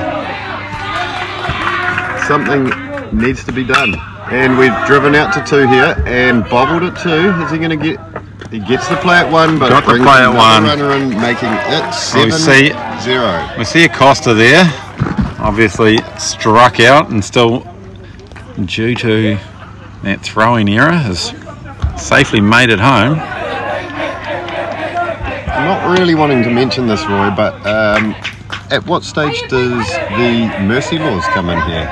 something needs to be done. And we've driven out to two here and bobbled at two. Is he going to get? He gets the play at one, but Got the play at one. runner in, making it seven see- zero. We see Acosta there, obviously struck out and still, due to that throwing error, has safely made it home. I'm not really wanting to mention this, Roy, but um, at what stage does the mercy laws come in here?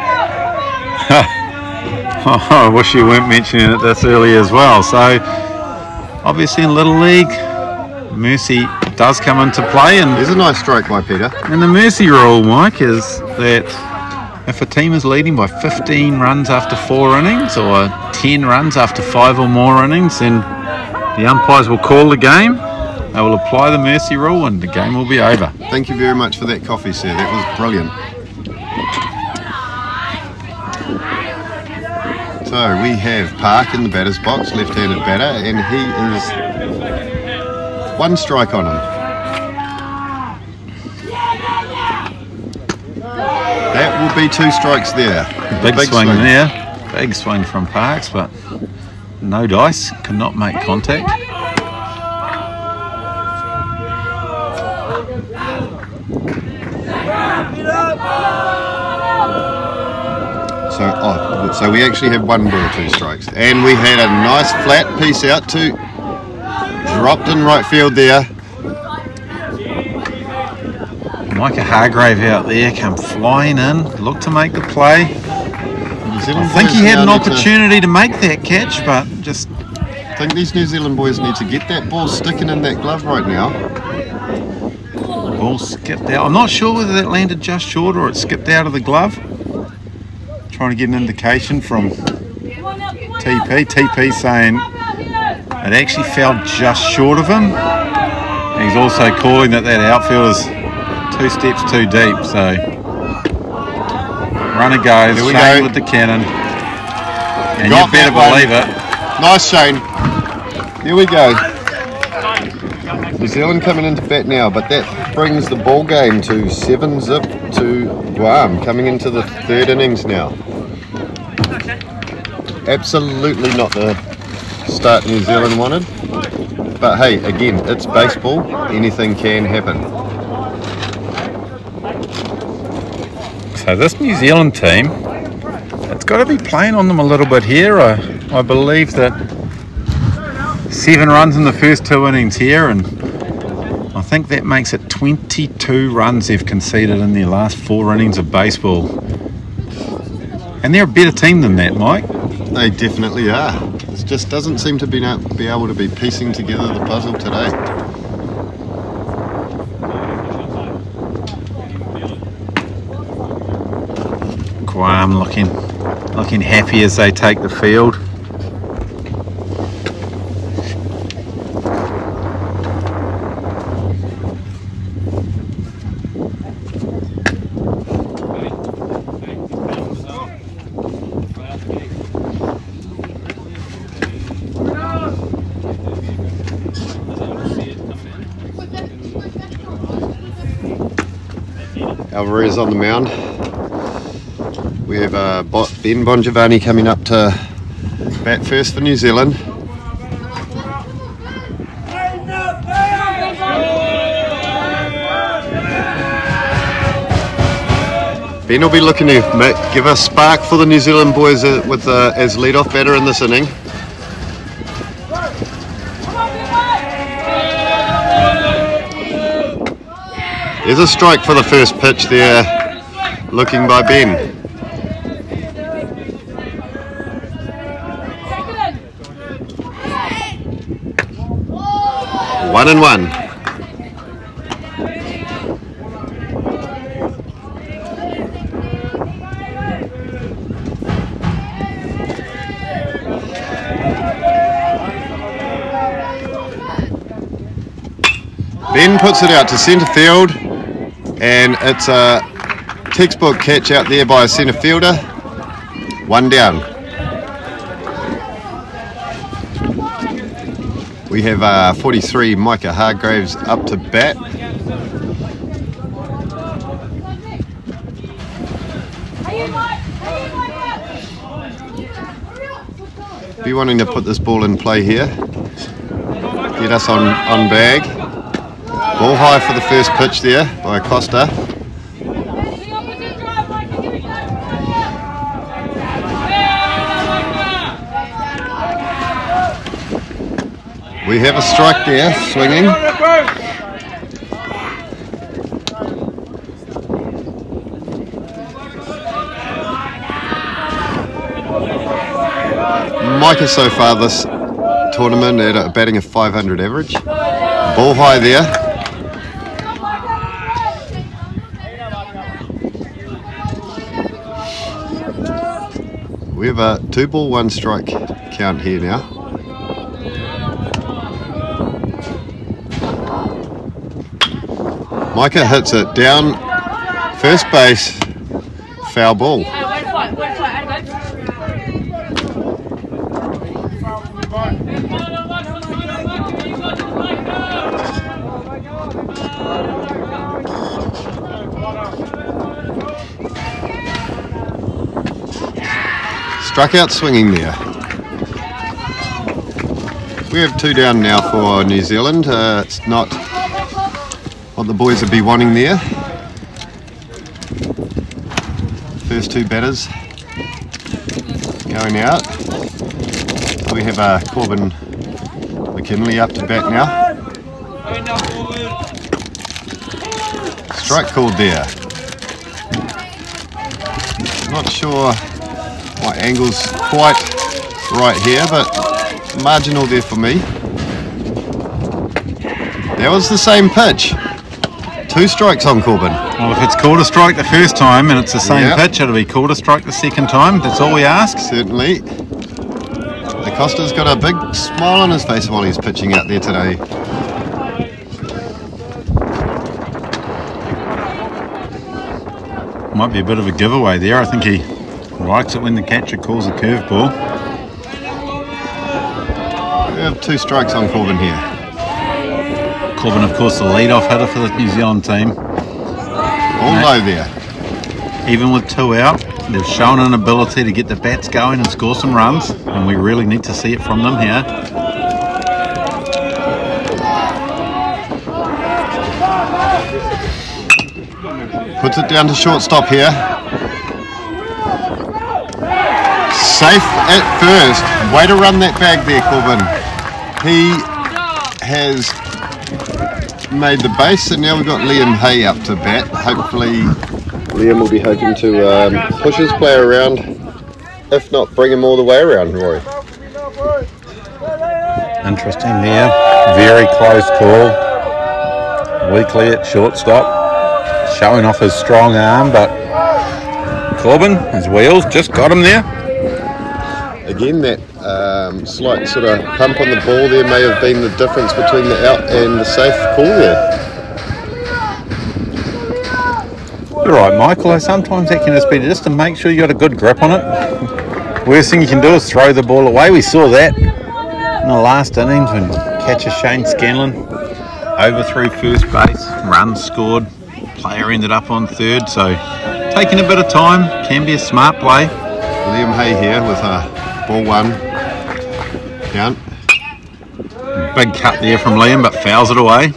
Oh, I wish you weren't mentioning it this early as well. So, obviously in Little League, mercy does come into play, and, There's a nice stroke by Peter. and the mercy rule, Mike, is that if a team is leading by 15 runs after four innings or 10 runs after five or more innings, then the umpires will call the game. They will apply the mercy rule, and the game will be over. Thank you very much for that coffee, sir. That was brilliant. So we have Park in the batter's box, left-handed batter, and he is one strike on him. That will be two strikes there. Big, swing, there, big swing from Parks, but no dice, could not make contact. So, oh, so we actually have one ball, two strikes, and we had a nice flat piece out to dropped in right field there. Micah Hargrave out there come flying in, look to make the play. I think he had an need to- opportunity to make that catch, but just I think these New Zealand boys need to get that ball sticking in that glove right now. ball skipped out. I'm not sure whether that landed just short or it skipped out of the glove. Trying to get an indication from TP. TP saying it actually fell just short of him. He's also calling that that outfield is two steps too deep. So runner goes. We Shane go. with the cannon. And Got you better believe it. Nice, Shane. Here we go. New Zealand coming into bat now, but that brings the ball game to seven zip to Guam, coming into the third innings now. Absolutely not the start New Zealand wanted. But hey, again, it's baseball. Anything can happen. So this New Zealand team, it's got to be playing on them a little bit here. I, I believe that seven runs in the first two innings here, and I think that makes it 22 runs they've conceded in their last four innings of baseball. And they're a better team than that, Mike. They definitely are. Just doesn't seem to be, be able to be piecing together the puzzle today. Guam looking looking happy as they take the field. On the mound. We have uh, Ben Bongiovanni coming up to bat first for New Zealand. Ben will be looking to give a spark for the New Zealand boys uh, with uh, as lead-off batter in this inning. There's a strike for the first pitch there, looking by Ben. One and one. Ben puts it out to centre field, and it's a textbook catch out there by a centre fielder. One down. We have uh, 43 Micah Hargraves up to bat. Be wanting to put this ball in play here. Get us on, on bag. Ball high for the first pitch there by Costa. We have a strike there, swinging. Mike Micah so far this tournament at a batting of 500 average. Ball high there. We have a two ball, one strike count here now. Micah hits it down first base, foul ball. Struck out swinging there. We have two down now for New Zealand. Uh, it's not what the boys would be wanting there. First two batters going out. We have uh, Corbin McKinley up to bat now. Strike called there. Not sure my angle's quite right here, but marginal there for me. That was the same pitch. Two strikes on Corbin. Well, if it's called a strike the first time and it's the same Yep. pitch, it'll be called a strike the second time. That's all we ask. Certainly. Acosta's got a big smile on his face while he's pitching out there today. Might be a bit of a giveaway there. I think he likes it when the catcher calls a curveball. We have two strikes on Corbin here. Corbin, of course, the lead-off hitter for the New Zealand team. All low there. Even with two out, they've shown an ability to get the bats going and score some runs, and we really need to see it from them here. Puts it down to shortstop here. Safe at first. Way to run that bag there, Corbin. He has made the base, and now we've got Liam Hay up to bat. Hopefully, Liam will be hoping to um, push his player around, if not bring him all the way around, Rory. Interesting there. Very close call. Weekly at shortstop. Showing off his strong arm, but Corbin, his wheels, just got him there. Again, that um, slight sort of pump on the ball there may have been the difference between the out and the safe call there. You're right, Michael. Sometimes that can just be just to make sure you got a good grip on it. Worst thing you can do is throw the ball away. We saw that in the last innings when catcher Shane Scanlon overthrew first base, run scored, player ended up on third. So taking a bit of time can be a smart play. Liam Hay here with a ball one Down. Big cut there from Liam, but fouls it away.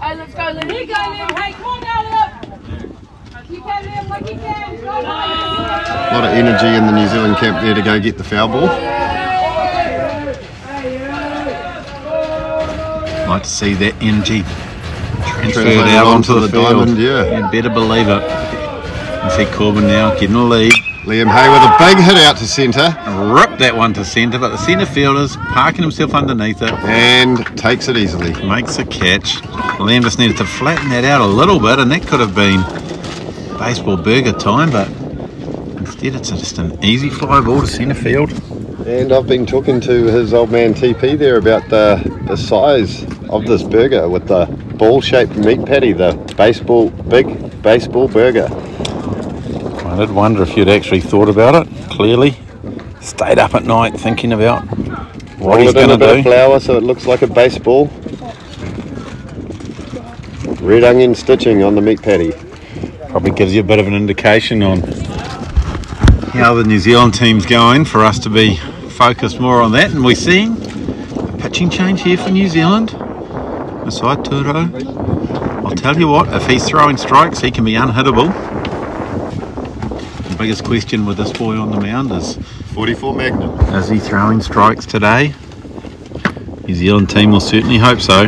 Hey, let's go, Liam. Here you go, Liam. Hey, come on now, Liam. You can, Liam, like you can. Go, A lot of energy in the New Zealand camp there to go get the foul ball. Like to see that energy transferred Translated out onto onto the, the field. diamond, yeah. You better believe it. You see Corbin now getting a lead. Liam Hay with a big hit out to centre Ripped that one to centre, but the centre fielder's parking himself underneath it. and takes it easily. Makes a catch. Liam just needed to flatten that out a little bit, and that could have been baseball burger time, but instead it's just an easy fly ball to centre field. And I've been talking to his old man TP there about the, the size of this burger with the ball shaped meat patty, the baseball, big baseball burger. I did wonder if you'd actually thought about it. Clearly, stayed up at night thinking about what Roll he's going a to bit of do. flour so it looks like a baseball. Red onion stitching on the meat patty. Probably gives you a bit of an indication on how the New Zealand team's going for us to be focused more on that. And we're seeing a pitching change here for New Zealand. Messiah Tuhoro. I'll tell you what, if he's throwing strikes, he can be unhittable. Biggest question with this boy on the mound is 44 Magnum. Is he throwing strikes today? New Zealand team will certainly hope so.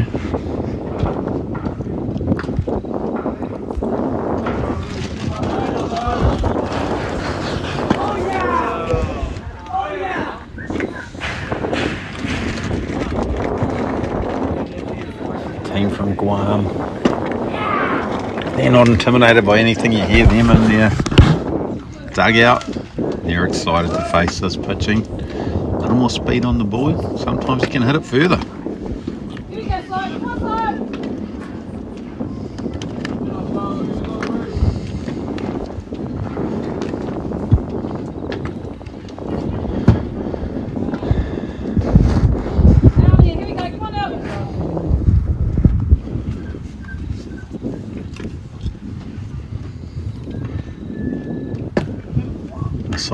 Team from Guam. They're not intimidated by anything. You hear them in their dugout. They're excited to face this pitching. A little more speed on the boy. Sometimes you can hit it further. Here you go, son. Come on, son. Down here. Here we go. Come on out.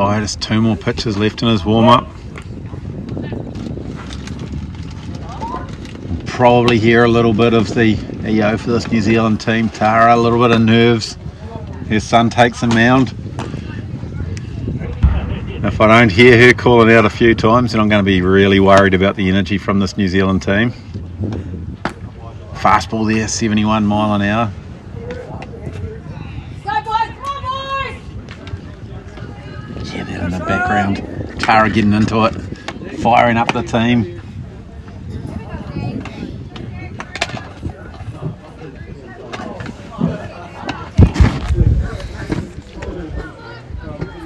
Messiah has two more pitches left in his warm up. Probably hear a little bit of the EO for this New Zealand team. Tara, a little bit of nerves. His son takes a mound. If I don't hear her calling out a few times, then I'm going to be really worried about the energy from this New Zealand team. Fastball there, 71 mile an hour. Go, boys. Come on, boys. Yeah, there in the background. Tara getting into it, firing up the team.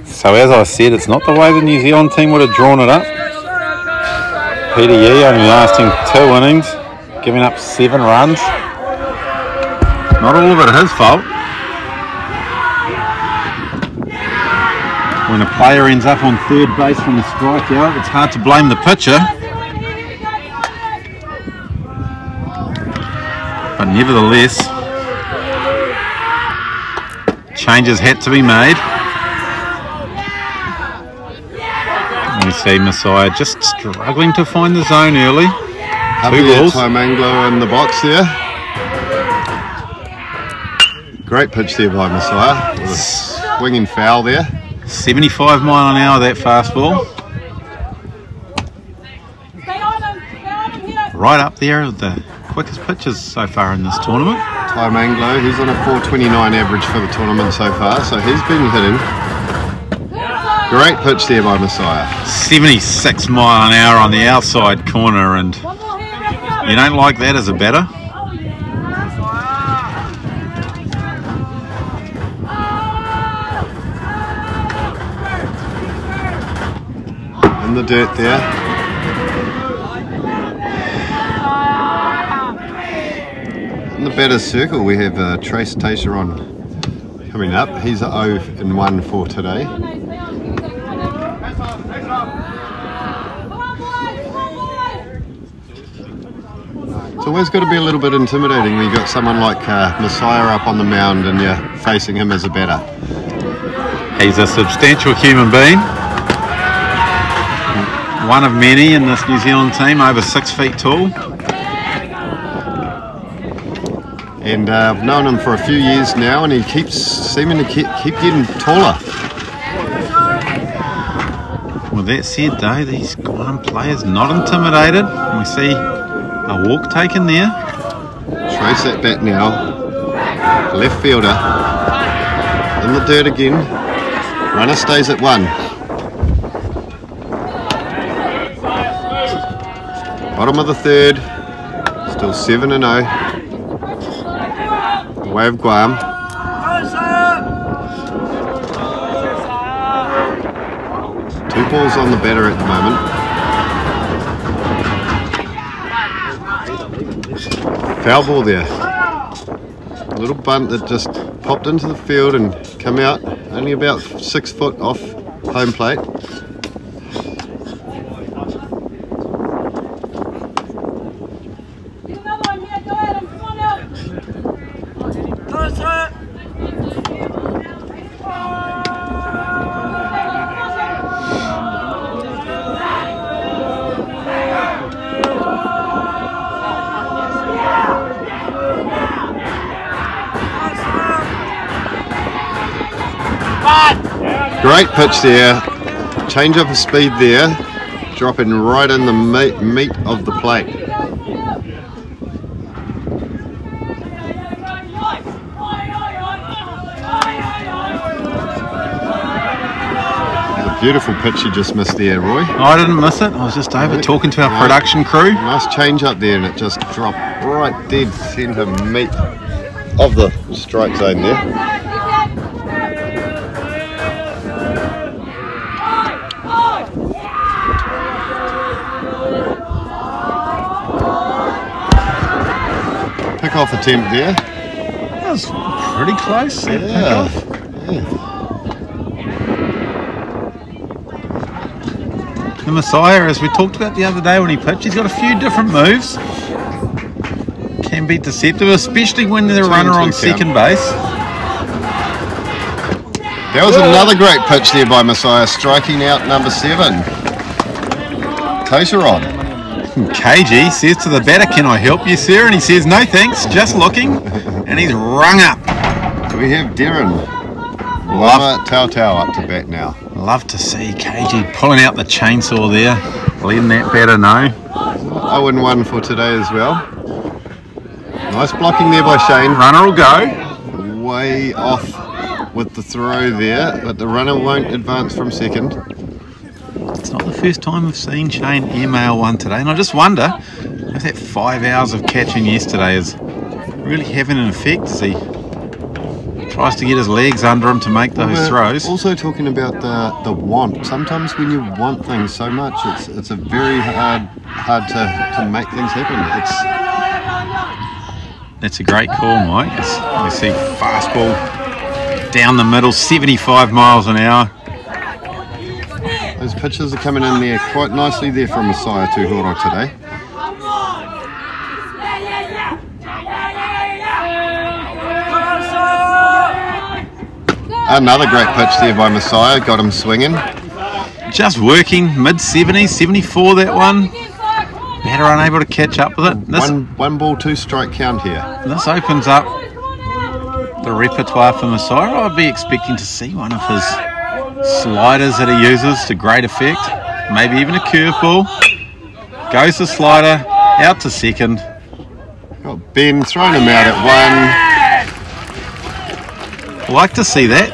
So as I said, it's not the way the New Zealand team would have drawn it up. Peter Yee only lasting two innings, giving up seven runs. Not all of it his fault. When a player ends up on third base from a strikeout, it's hard to blame the pitcher. But nevertheless, changes had to be made. We see Messiah just struggling to find the zone early. Two balls. Taimanglo in the box there. Great pitch there by Messiah. With a swinging foul there. 75 mile an hour that fastball. Stay on him. Stay on him here. Right up there with the quickest pitches so far in this tournament. Taimanglo, he's on a 429 average for the tournament so far, so he's been hitting. Great pitch there by Messiah. 76 mile an hour on the outside corner and One more here. Wrap it up. you don't like that as a batter. Dirt there. In the better circle, we have uh, Trace Teixeron coming up. He's a 0 and 1 for today. It's always got to be a little bit intimidating when you've got someone like uh, Messiah up on the mound and you're facing him as a batter. He's a substantial human being. One of many in this New Zealand team, over six feet tall. And uh, I've known him for a few years now, and he keeps seeming to keep, keep getting taller. With that said, though, these Guam players not intimidated. We see a walk taken there. Trace that back now. Left fielder. In the dirt again. Runner stays at one. Bottom of the third. Still 7 and 0. The way of Guam. Two balls on the batter at the moment. Foul ball there. A little bunt that just popped into the field and come out only about six foot off home plate. Pitch there. Change up of speed there. Dropping right in the meat, meat of the plate. A beautiful pitch you just missed there, Roy. I didn't miss it. I was just over talking to our production crew. Nice change up there, and it just dropped right dead centre meat of the strike zone there. Pick off attempt there. That was pretty close. that Yeah. pickoff. The Messiah, as we talked about the other day when he pitched, he's got a few different moves. Can be deceptive, especially when they're a runner on count. second base. That was another great pitch there by Messiah, striking out number seven. Toser KG says to the batter, Can I help you, sir? And he says, No thanks, just looking. And he's rung up. We have Darren. Lama Tau Tau up to bat now. Love to see KG pulling out the chainsaw there, letting that batter know. 0 and 1 for today as well. Nice blocking there by Shane. Runner will go. Way off with the throw there, but the runner won't advance from second. It's not the first time I've seen Shane email one today, and I just wonder if that five hours of catching yesterday is really having an effect as he tries to get his legs under him to make those We're throws. Also talking about the, the want. Sometimes when you want things so much, it's it's a very hard hard to, to make things happen. It's That's a great call, Mike. We see fastball down the middle, 75 miles an hour. Those pitches are coming in there quite nicely there from Messiah Tuhoro today. Another great pitch there by Messiah, got him swinging. Just working, mid 70s, 74 that one. Batter unable to catch up with it. This, One one ball, two strike count here. this opens up the repertoire for Messiah. I'd be expecting to see one of his sliders that he uses to great effect. Maybe even a curveball. Goes the slider out to second. Got Ben throwing him out at one. Like to see that.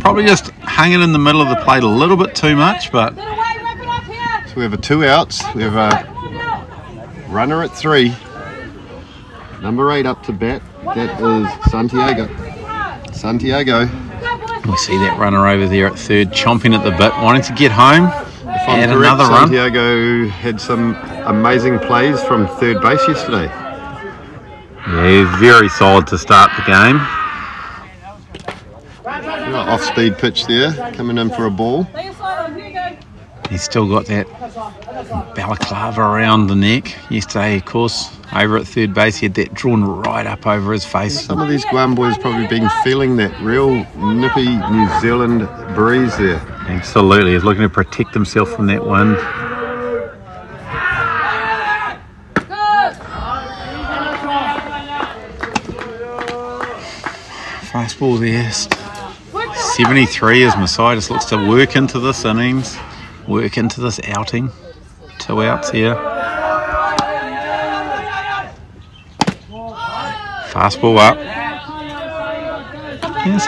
Probably just hanging in the middle of the plate a little bit too much, but. So we have a two outs. We have a runner at three. Number eight up to bat. That is Santiago. Santiago. We see that runner over there at third, chomping at the bit, wanting to get home. If I'm Add correct, another run. Santiago had some amazing plays from third base yesterday. Yeah, very solid to start the game. Off speed pitch there, coming in for a ball. He's still got that balaclava around the neck. Yesterday, of course, over at third base, he had that drawn right up over his face. Some of these Guam boys probably been feeling that real nippy New Zealand breeze there. Absolutely, he's looking to protect himself from that wind. Fastball there. 73 as Messiah just looks to work into this innings, work into this outing. Two outs here. Fastball up. Yes.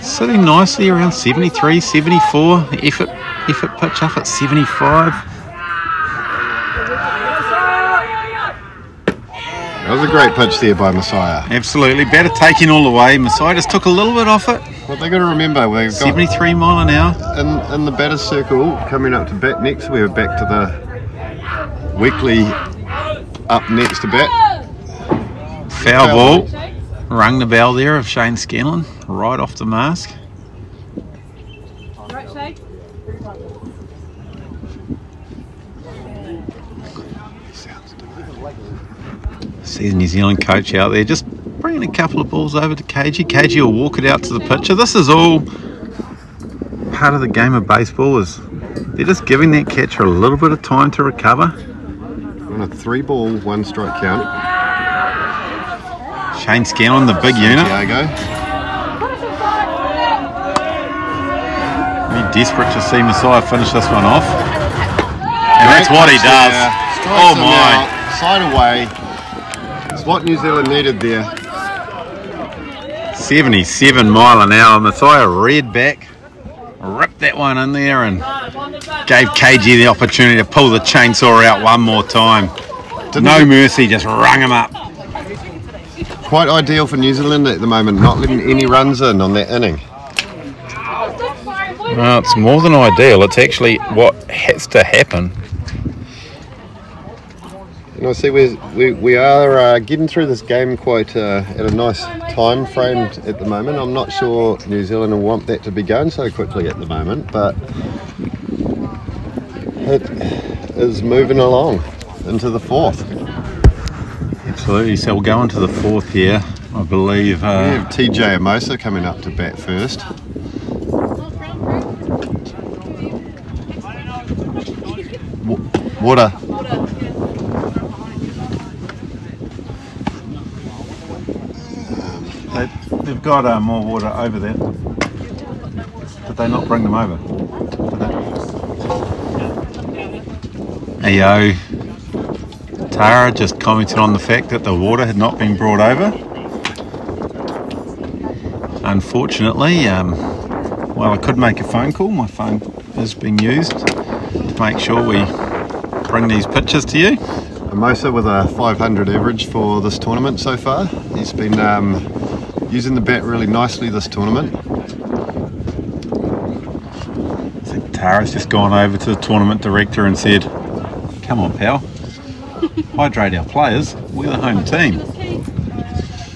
Sitting nicely around 73, 74. The effort, effort pitch up at 75. That was a great pitch there by Messiah. Absolutely. Better taking all the way. Messiah just took a little bit off it. What they've got to remember, we've got 73 mile an hour. in, in the batter's circle coming up to bat next. We're back to the weekly up next to bat. Foul ball. Rung the bell there of Shane Scanlon. Right off the mask. Right side. See the New Zealand coach out there just bringing a couple of balls over to KG. KG will walk it out to the pitcher. This is all part of the game of baseball is they're just giving that catcher a little bit of time to recover. On a three ball, one strike count. Shane Scanlon, the big unit. Diego. Be desperate to see Messiah finish this one off. And that's what he does. Oh my. Side away. It's what New Zealand needed there. 77 mile an hour. Messiah reared back, ripped that one in there, and gave KG the opportunity to pull the chainsaw out one more time. No mercy, just rung him up. Quite ideal for New Zealand at the moment, not letting any runs in on that inning. Well, it's more than ideal. It's actually what has to happen. You know, see, we we, we are uh, getting through this game quite uh, at a nice time frame at the moment. I'm not sure New Zealand will want that to be going so quickly at the moment, but it is moving along into the fourth. Absolutely. So we'll go into the fourth here. I believe. We Uh, have TJ Amosa coming up to bat first. Wa- Water. they, they've got uh, more water over there. Did they not bring them over? Ayo. Tara just commented on the fact that the water had not been brought over. Unfortunately, um, well, I could make a phone call. My phone is being used to make sure we bring these pictures to you. Amosa with a 500 average for this tournament so far. He's been um, using the bat really nicely this tournament. So Tara's just gone over to the tournament director and said, Come on, pal, hydrate our players. We're the home team.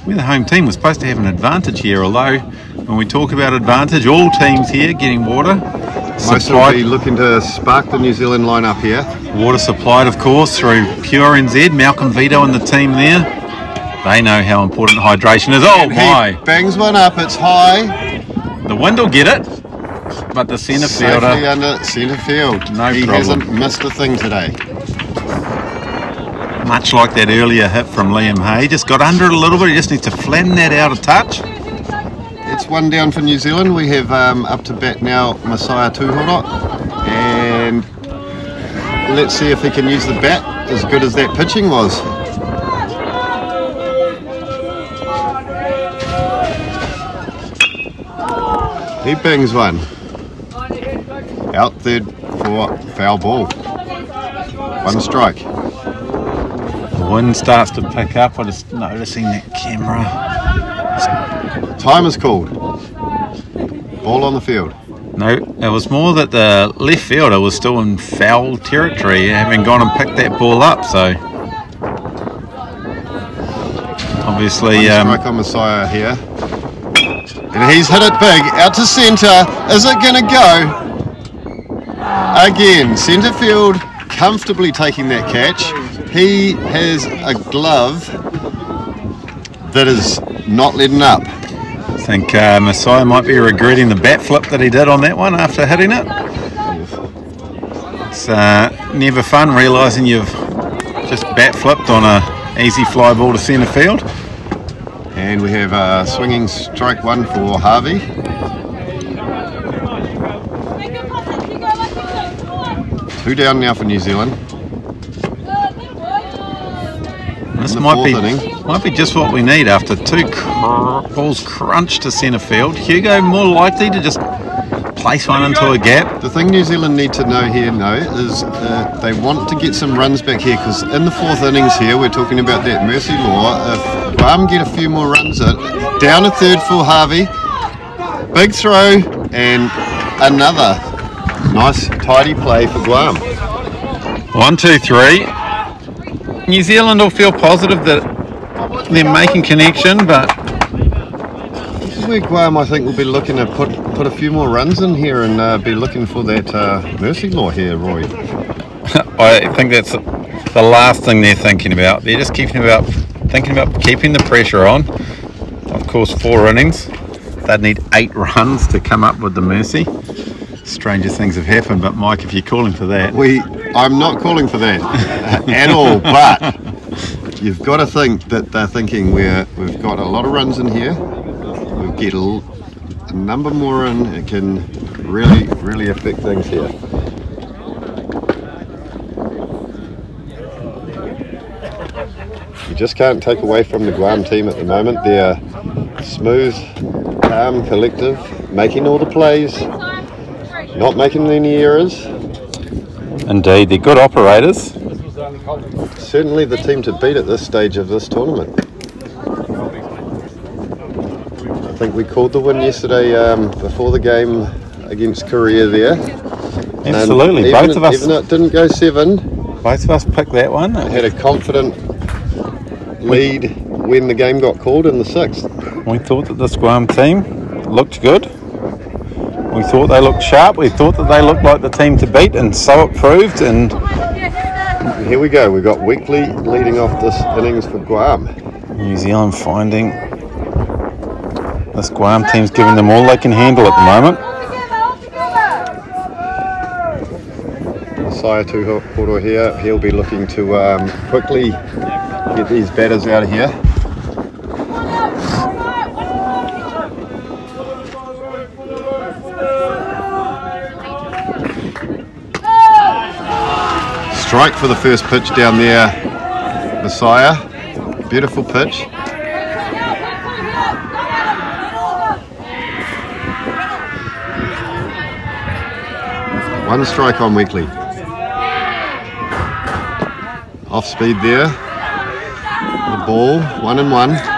We're the home team. We're supposed to have an advantage here, although when we talk about advantage, all teams here getting water. Will be Supplied, looking to spark the New Zealand lineup here. water supplied, of course, through Pure NZ. Malcolm Vito and the team there. They know how important hydration is. Oh my! He bangs one up, it's high. The wind will get it, but the centre Safely fielder. under centre field. No he problem. hasn't missed a thing today. Much like that earlier hit from Liam Hay. Just got under it a little bit. He just needs to flatten that out a touch. It's one down for New Zealand. We have um, up to bat now Messiah Tuhoro. And let's see if he can use the bat as good as that pitching was. He bangs one. Out third for foul ball. One strike. Wind starts to pick up. I'm just noticing that camera. Time is called. Ball on the field. No, it was more that the left fielder was still in foul territory, having gone and picked that ball up. So obviously, um, on Messiah here. And he's hit it big, out to centre. Is it going to go? Again, centre field comfortably taking that catch. He has a glove that is not letting up. I think uh, Messiah might be regretting the bat flip that he did on that one after hitting it. It's uh, never fun realising you've just bat flipped on a easy fly ball to centre field. And we have a swinging strike one for Harvey. Two down now for New Zealand. And This might be inning. might be just what we need after two cr- balls crunched to centre field. Hugo more likely to just place one into a gap. The thing New Zealand need to know here now is uh, they want to get some runs back here because in the fourth innings here we're talking about that mercy law. If Guam get a few more runs in, down a third for Harvey, big throw and another nice tidy play for Guam. One, two, three. New Zealand will feel positive that they're making connection, but This is where Guam I think will be looking to put put a few more runs in here and uh, be looking for that uh, mercy law here, Roy. I think that's the last thing they're thinking about. They're just keeping about thinking about keeping the pressure on. Of course, four innings. They'd need eight runs to come up with the mercy. Stranger things have happened, but Mike, if you're calling for that, We, I'm not calling for that at all, but you've got to think that they're thinking we're, we've got a lot of runs in here. We get a number more in, it can really, really affect things here. You just can't take away from the Guam team at the moment. They're smooth, calm, collective, making all the plays, not making any errors. Indeed, they're good operators. Certainly the team to beat at this stage of this tournament. I think we called the win yesterday um, before the game against Korea there. Absolutely, both of us, Even it didn't go seven, both of us picked that one. had a confident lead when the game got called in the sixth. We thought that this Guam team looked good. We thought they looked sharp. We thought that they looked like the team to beat, and so it proved. And Here we go. We've got Weekly leading off this innings for Guam. New Zealand finding this Guam team's giving them all they can handle at the moment. Messiah Tuhoro here. He'll be looking to um, quickly get these batters out of here. Strike for the first pitch down there, Messiah. Beautiful pitch. One strike on Weekly. Off speed there. The ball, one and one.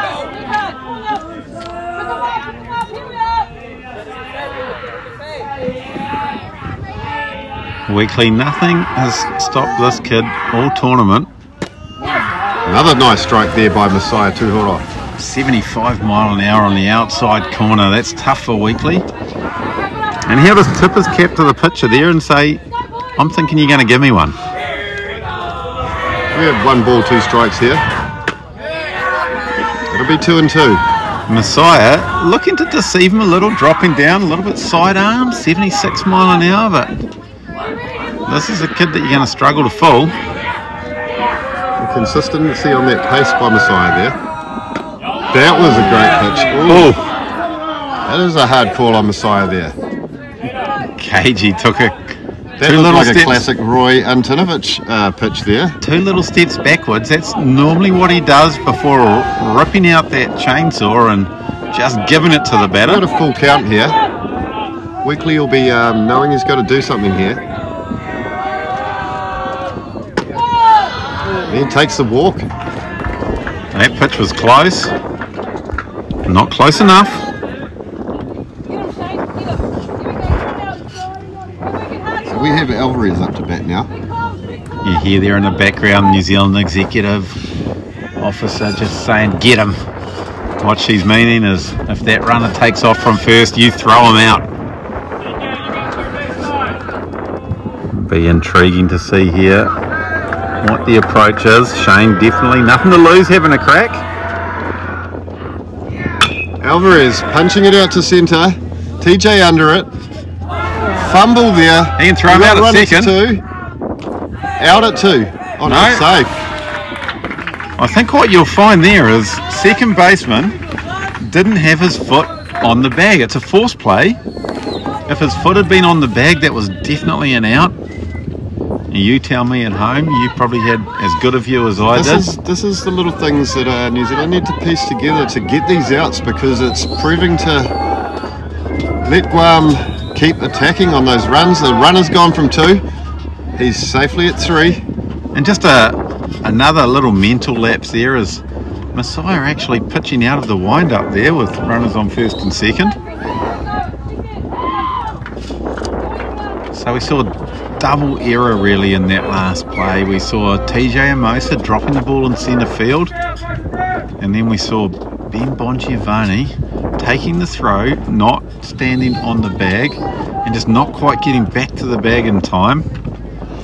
Weekly, nothing has stopped this kid all tournament. Another nice strike there by Messiah Tuhoro. 75 mile an hour on the outside corner. That's tough for Weekly. And just tip his cap to the pitcher there and say, I'm thinking you're going to give me one. We have one ball, two strikes here. It'll be two and two. Messiah looking to deceive him a little, dropping down a little bit sidearm, 76 mile an hour, but this is a kid that you're going to struggle to fool. Consistency on that pace by Messiah there. That was a great pitch. Ooh, Oh, that is a hard call on Messiah there. KG took a That two looked little like a classic Roy Antonovich uh, pitch there. two little steps backwards. That's normally what he does before ripping out that chainsaw and just giving it to the batter. Got a full count here. Weekly will be um, knowing he's got to do something here. He takes the walk. That pitch was close. Not close enough. We have Alvarez up to bat now. You hear there in the background New Zealand executive officer just saying, get him. What she's meaning is if that runner takes off from first, you throw him out. Be intriguing to see here what the approach is. Shane definitely nothing to lose having a crack. Alvarez punching it out to centre. TJ under it. Fumble there. He can throw him out at second. two. Out at two. Oh no, No. safe. I think what you'll find there is second baseman didn't have his foot on the bag. It's a force play. If his foot had been on the bag, that was definitely an out. You tell me at home, you probably had as good a view as I This did. is this is the little things that uh, New Zealand need to piece together to get these outs because it's proving to let Guam keep attacking on those runs. The runner's gone from two. He's safely at three. And just a another little mental lapse there is Messiah actually pitching out of the wind up there with runners on first and second. So we saw double error really in that last play. We saw TJ Amosa dropping the ball in centre field, and then we saw Ben Bongiovanni taking the throw, not standing on the bag, and just not quite getting back to the bag in time.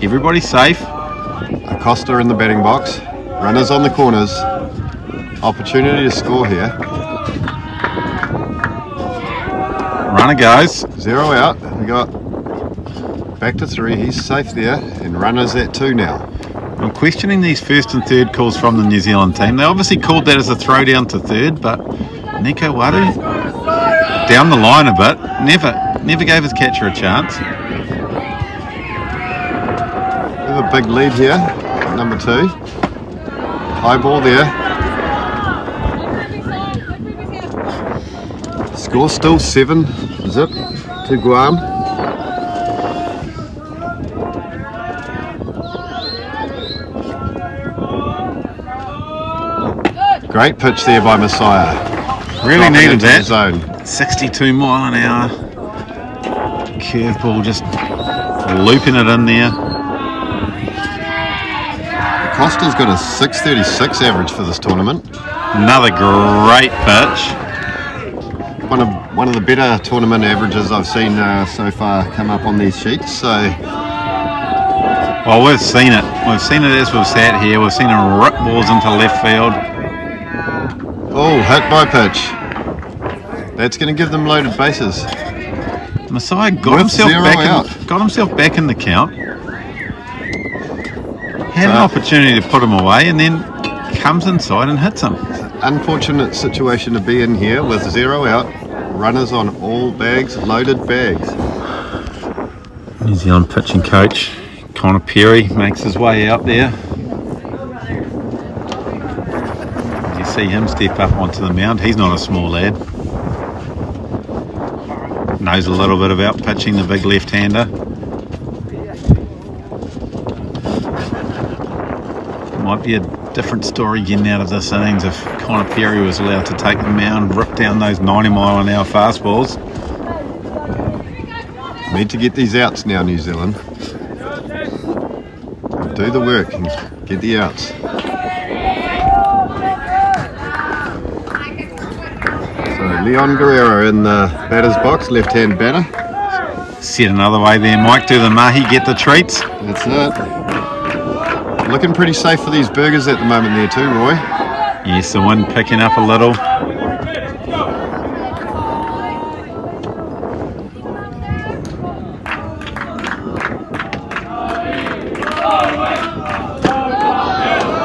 Everybody safe. Acosta in the batting box. Runners on the corners. Opportunity to score here. Runner goes. Zero out. We got back to three. He's safe there. And runners at two now. I'm questioning these first and third calls from the New Zealand team. They obviously called that as a throw down to third, but Nico Waru down the line a bit, never never gave his catcher a chance. We have a big lead here. Number two. High ball there. Score still seven zip to Guam. Great pitch there by Messiah. Really Dropping needed that. zone. 62 mile an hour curveball, just looping it in there. Costa's got a 636 average for this tournament. Another great pitch. One of one of the better tournament averages I've seen uh, so far come up on these sheets. So Well, we've seen it. We've seen it as we've sat here. We've seen him rip balls into left field. Oh, hit by pitch. That's going to give them loaded bases. Messiah got With himself back out. in, got himself back in the count. Had an opportunity to put him away, and then comes inside and hits him. Unfortunate situation to be in here with zero out. Runners on all bags, loaded bags. New Zealand pitching coach Connor Perry makes his way out there. See him step up onto the mound. He's not a small lad. Knows a little bit about pitching the big left-hander. Might be a different story getting out of this innings if Connor Perry was allowed to take the mound, rip down those 90 mile an hour fastballs. Need to get these outs now, New Zealand. Do the work and get the outs. Leon Guerrero in the batter's box, left-hand batter. Said another way there, Mike. Do the mahi, get the treats. That's it. Looking pretty safe for these burgers at the moment there too, Roy. Yes, the wind picking up a little.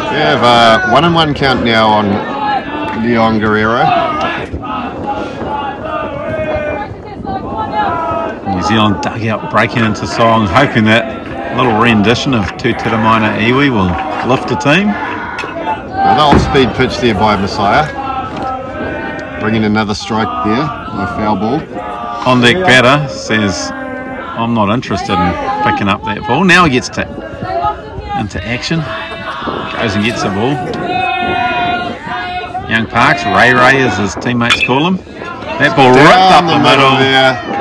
We have a one and one count now on Leon Guerrero. New Zealand dugout breaking into song, hoping that little rendition of Tutira Mai Nga Iwi will lift the team. Another off-speed pitch there by Messiah. Bringing another strike there, a foul ball. On deck batter says, I'm not interested in picking up that ball. Now he gets to into action. Goes and gets the ball. Young Parks, Ray Ray as his teammates call him. That ball ripped up Down the middle. there.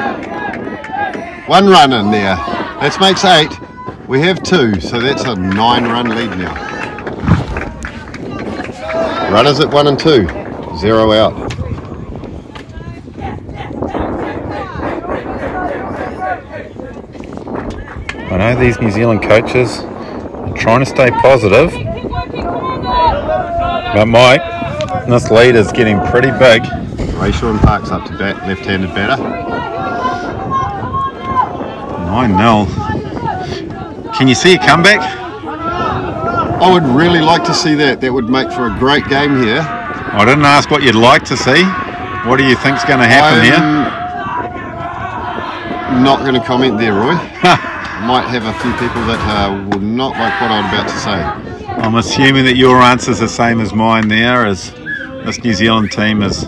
One run in there. That makes eight. We have two, so that's a nine-run lead now. Runners at one and two, zero out. I know these New Zealand coaches are trying to stay positive, but Mike, this lead is getting pretty big. Ray Sean Parks up to bat, left-handed batter. 9 0. Can you see a comeback? I would really like to see that. That would make for a great game here. I didn't ask what you'd like to see. What do you think's going to happen here? I'm not going to comment there, Roy. might have a few people that uh, will not like what I'm about to say. I'm assuming that your answer's the same as mine there, as this New Zealand team is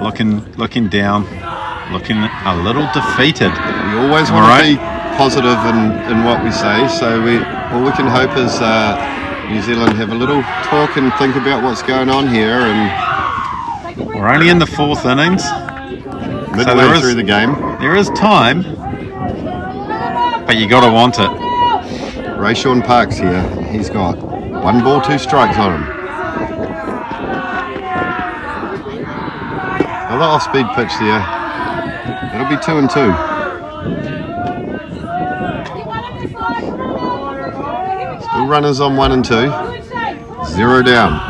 looking looking down, looking a little defeated. We always want I to be positive in, in what we say, so we all we can hope is uh, New Zealand have a little talk and think about what's going on here, and We're only in the fourth innings. midway there is- through the game, There is time, but you got to want it. Ray Sean Parks here. He's got one ball, two strikes on him. Another off-speed pitch there. It'll be two and two. Still runners on one and two. Zero down.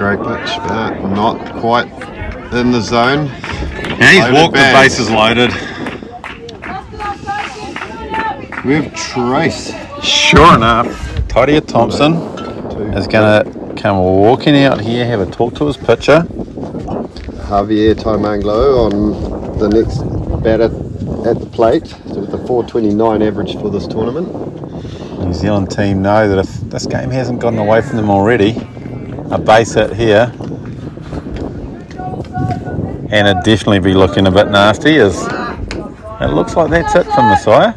Great pitch, but not quite in the zone. Now he's Loaded walked the bases loaded. We have Trace. Sure enough, Todia Thompson is going to come walking out here, have a talk to his pitcher. Javier Taimanglo on the next batter at the plate with a 429 average for this tournament. New Zealand team know that if this game hasn't gotten away from them already, a base hit here, and it'd definitely be looking a bit nasty. Is it looks like that's it from Messiah.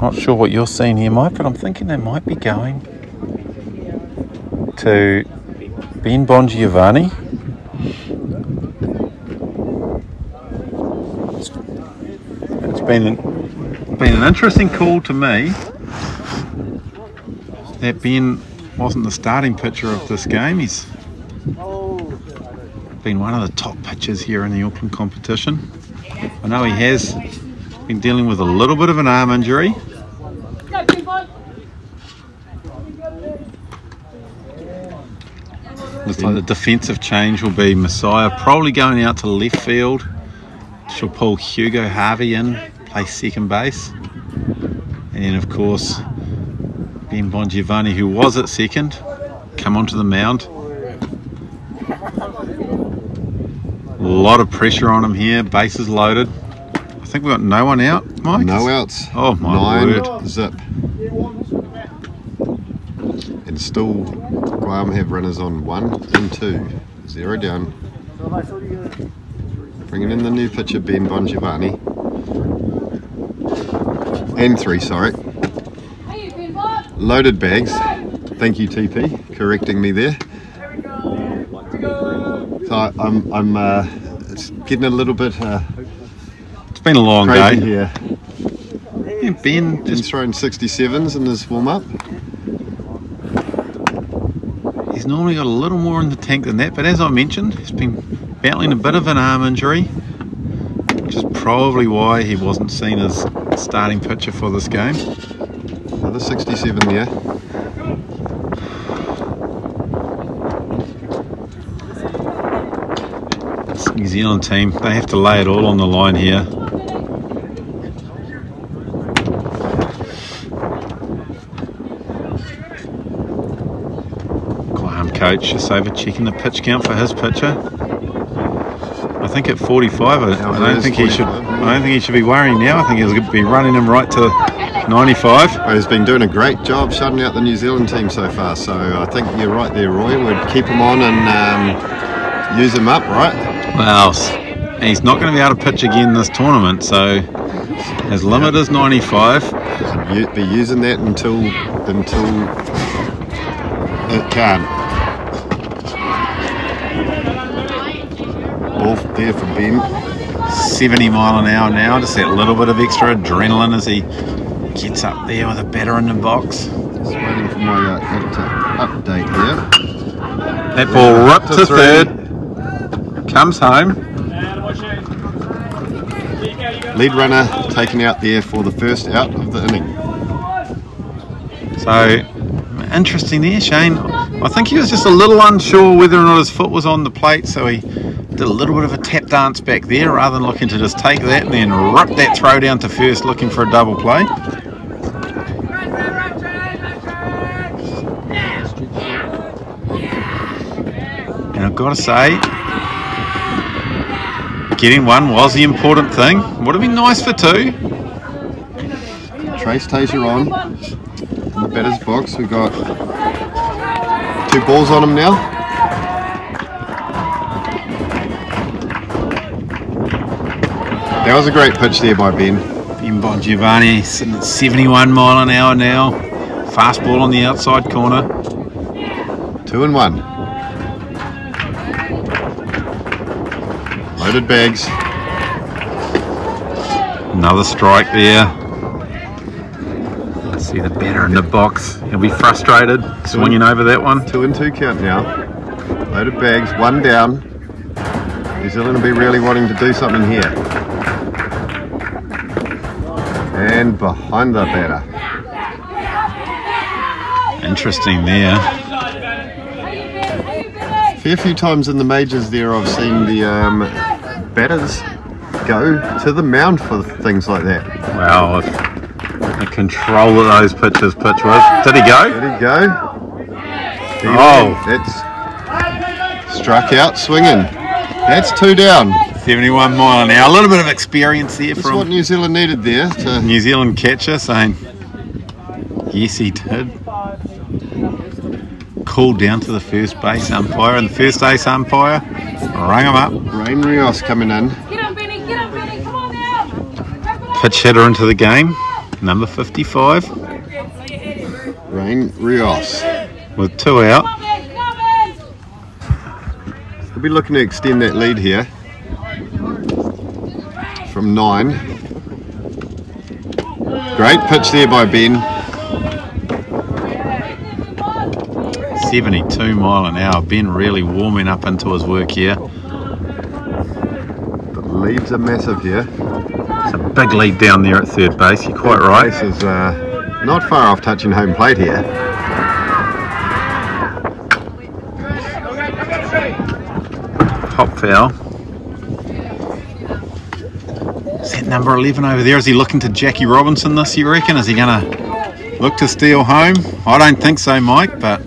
Not sure what you're seeing here, Mike, but I'm thinking they might be going to Ben Bongiovanni. It's been been an interesting call to me that Ben wasn't the starting pitcher of this game. He's been one of the top pitchers here in the Auckland competition. I know he has been dealing with a little bit of an arm injury. Looks like the defensive change will be Messiah probably going out to left field. She'll pull Hugo Harvey in, play second base. And then, of course, Ben Bongiovanni, who was at second, come onto the mound. A lot of pressure on him here, bases loaded. I think we've got no one out, Mike. No outs. Oh, my Nine word. zip. Still Guam have runners on one and two. Zero down. Bringing in the new pitcher Ben Bongiovanni. And three, sorry. Loaded bags. Thank you, TP, correcting me there. So I, I'm, I'm uh, it's getting a little bit uh, It's been a long day. here. Yeah, Ben just thrown 67s in his warm up. Normally got a little more in the tank than that, but as I mentioned, he's been battling a bit of an arm injury, which is probably why he wasn't seen as starting pitcher for this game. Another 67 there. This New Zealand team, they have to lay it all on the line here. Guam coach just over checking the pitch count for his pitcher. I think at 45, I, I don't think he should. I don't think he should be worrying now. I think he's going to be running him right to 95. Well, he's been doing a great job shutting out the New Zealand team so far. So I think you're right there, Roy. We'd keep him on and um, use him up, right? Well, he's not going to be able to pitch again this tournament, so his limit is 95. You, be using that until until it can't. There for Ben. 70 mile an hour now, just that little bit of extra adrenaline as he gets up there with a batter in the box. Just waiting for my uh, editor update there. That ball Yeah, ripped to to third, comes home. Lead runner taken out there for the first out of the inning. So interesting there, Shane. I think he was just a little unsure whether or not his foot was on the plate, so he did a little bit of a tap dance back there rather than looking to just take that and then rip that throw down to first looking for a double play. And I've got to say, getting one was the important thing. Would have been nice for two. Trace Taser on. In the batter's box, we've got two balls on him now. That was a great pitch there by Ben. Ben Bongiovanni sitting at 71 mile an hour now. Fast ball on the outside corner. Two and one. Loaded bags. Another strike there. Let's See the batter in the box. He'll be frustrated swinging over that one. Two and two count now. Loaded bags, one down. New Zealand will be really wanting to do something here. And behind the batter. Interesting there. Fair few times in the majors there I've seen the um, batters go to the mound for things like that. Wow, the control of those pitches pitch was. Did he go? Did he go. He Oh. went. That's struck out swinging. That's two down. 71 mile an hour. A little bit of experience there That's what New Zealand needed there to New Zealand catcher saying, yes, he did. Called down to the first base umpire, and the first base umpire rang him up. Rain Rios coming in. Get him, Benny, get him, Benny, come on now. Wrap it. Pitch hitter into the game, number 55, Rain Rios. with two out. Come on, come on. We'll be looking to extend that lead here from nine. Great pitch there by Ben. 72 mile an hour. Ben really warming up into his work here. The leads are massive here. It's a big lead down there at third base. You're quite right. This is uh, not far off touching home plate here. Top foul. Number 11 over there? Is he looking to Jackie Robinson this, you reckon? Is he going to look to steal home? I don't think so, Mike, but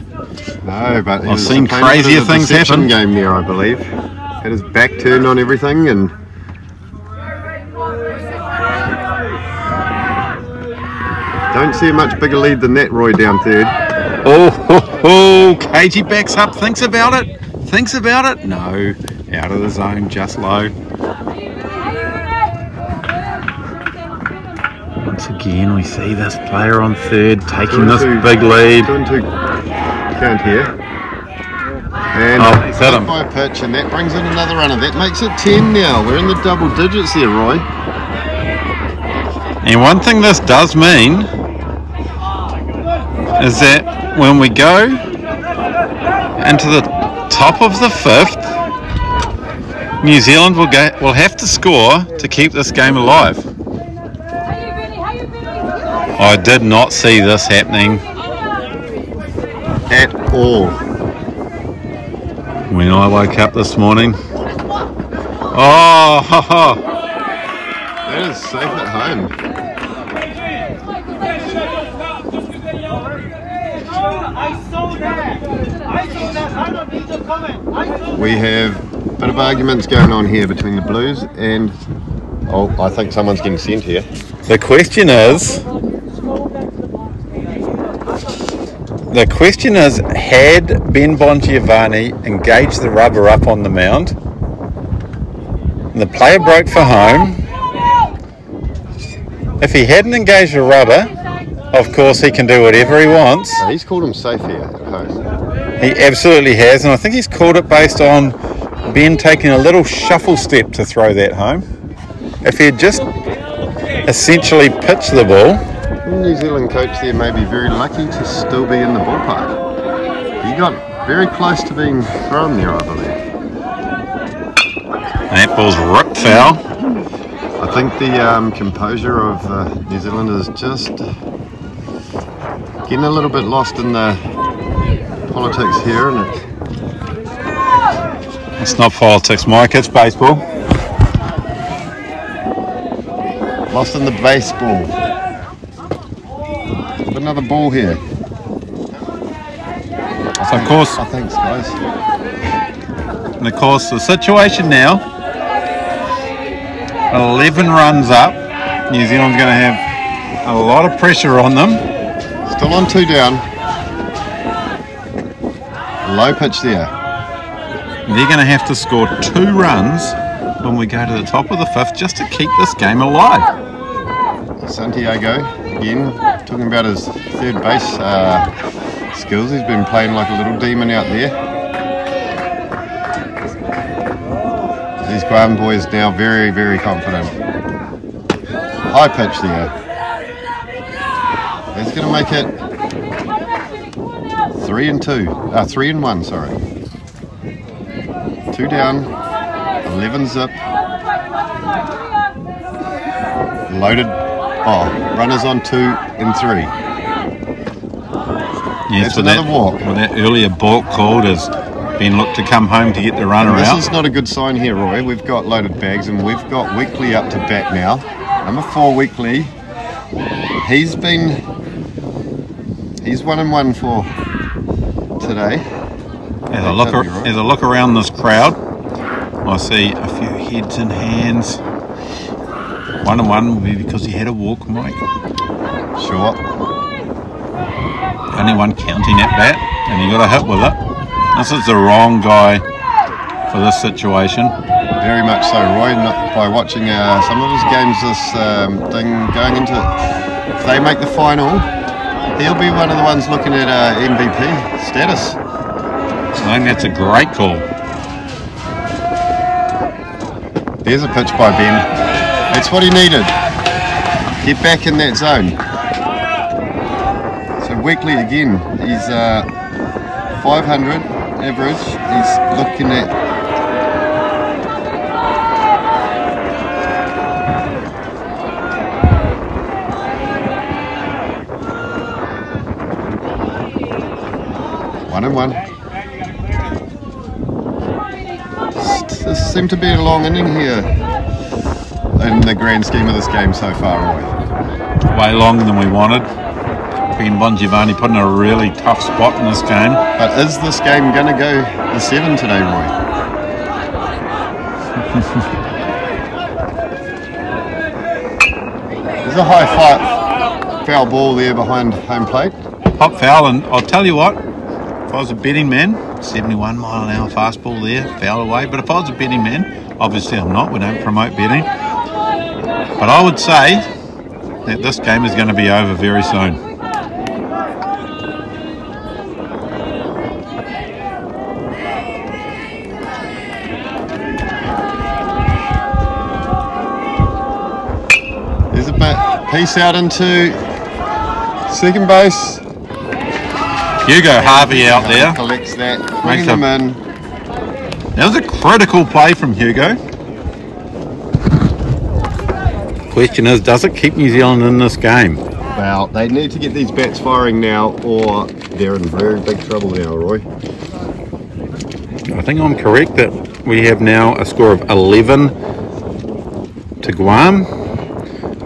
No, but I've seen playing a bit crazier things happen. game there, I believe. Had his back turned on everything and don't see a much bigger lead than that, Roy, down third. oh, ho, ho, KG backs up, thinks about it, thinks about it. No, out of the zone, just low. Once again, we see this player on third taking this two. big lead. Two and two count here. And Oh, hit him. by a pitch, and that brings in another runner. That makes it 10 now. We're in the double digits here, Roy. And one thing this does mean is that when we go into the top of the fifth, New Zealand will will have to score to keep this game alive. How you, Benny? How you, Benny? I did not see this happening At all. when I woke up this morning. Oh, ha, ha. That is safe at home. We have a bit of arguments going on here between the Blues and. Oh, I think someone's getting sent here. The question is The question is had Ben Bongiovanni engaged the rubber up on the mound and the player broke for home. If he hadn't engaged the rubber of course he can do whatever he wants. He's called him safe here at home. he absolutely has and I think he's called it based on Ben taking a little shuffle step to throw that home. If he had just essentially pitched the ball New Zealand coach there may be very lucky to still be in the ballpark. He got very close to being thrown there, I believe. that ball's ripped foul I think the um, composure of uh, New Zealand is just getting a little bit lost in the politics here, and it's It's not politics, Mike. It's baseball. lost in the baseball. Another ball here. So of course, oh, I think, guys. And of course, the situation now 11 runs up. New Zealand's going to have a lot of pressure on them. Still on two down. Low pitch there. They're going to have to score two runs when we go to the top of the fifth just to keep this game alive. Santiago, again, talking about his third base uh, skills. He's been playing like a little demon out there. These Guam boys now very, very confident. High pitch there. He's going to make it three and two. Uh, three and one, sorry. Two down, 11 zip. Loaded. Oh, runners on two and three. Yes, That's with another that, walk. With that earlier balk called has been looked to come home to get the runner This out. is not a good sign here, Roy. We've got loaded bags and we've got Weekly up to bat now. Number four, Weekly. He's been. He's one and one for today. As I look, as I look around this crowd, I see a few heads and hands. One and one will be because he had a walk, Mike. Sure. Only one counting at bat, and he got a hit with it. This is the wrong guy for this situation. Very much so, Roy. Not by watching uh, some of his games this um, thing going into. If they make the final, he'll be one of the ones looking at uh, MVP status. I think that's a great call. There's a pitch by Ben. That's what he needed. Get back in that zone. So Weekly again, he's uh, 500 average. He's looking at one and one. This seemed to be a long inning here in the grand scheme of this game so far, Roy. Way longer than we wanted. Being Bongiovanni put in a really tough spot in this game. But is this game going to go the seven today, Roy? There's a high five, foul ball there behind home plate. Pop foul, and I'll tell you what, if I was a betting man, 71 mile an hour fastball there, foul away. But if I was a betting man, obviously I'm not, we don't promote betting. But I would say that this game is going to be over very soon. There's a bit piece out into second base. Hugo Harvey out there. Collects that, brings them in. That was a critical play from Hugo. The question is, does it keep New Zealand in this game? Well, they need to get these bats firing now, or they're in very big trouble now, Roy. I think I'm correct that we have now a score of 11 to Guam.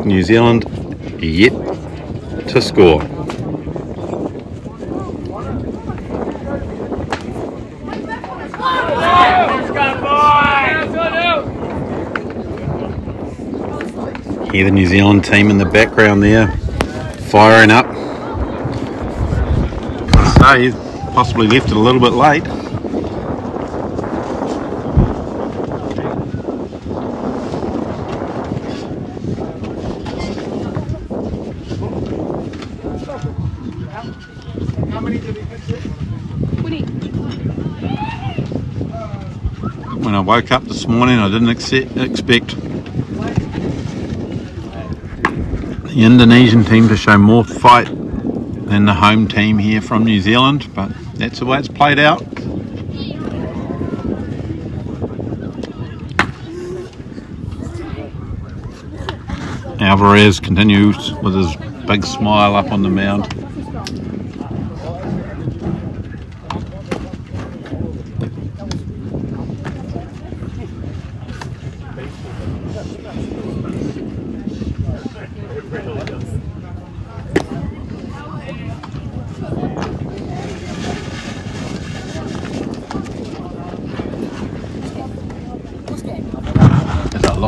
New Zealand yet to score. The New Zealand team in the background there, firing up. So he's possibly left it a little bit late. When I woke up this morning, I didn't expect the Indonesian team to show more fight than the home team here from New Zealand, but that's the way it's played out. Alvarez continues with his big smile up on the mound.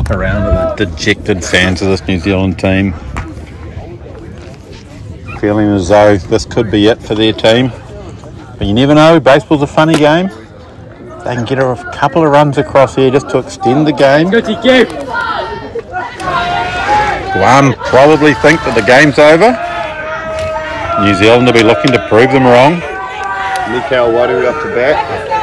Look around at the dejected fans of this New Zealand team. Feeling as though this could be it for their team. But you never know, baseball's a funny game. They can get a couple of runs across here just to extend the game. Go TQ. Guam probably think that the game's over. New Zealand will be looking to prove them wrong. Mikhail Wadu up to bat.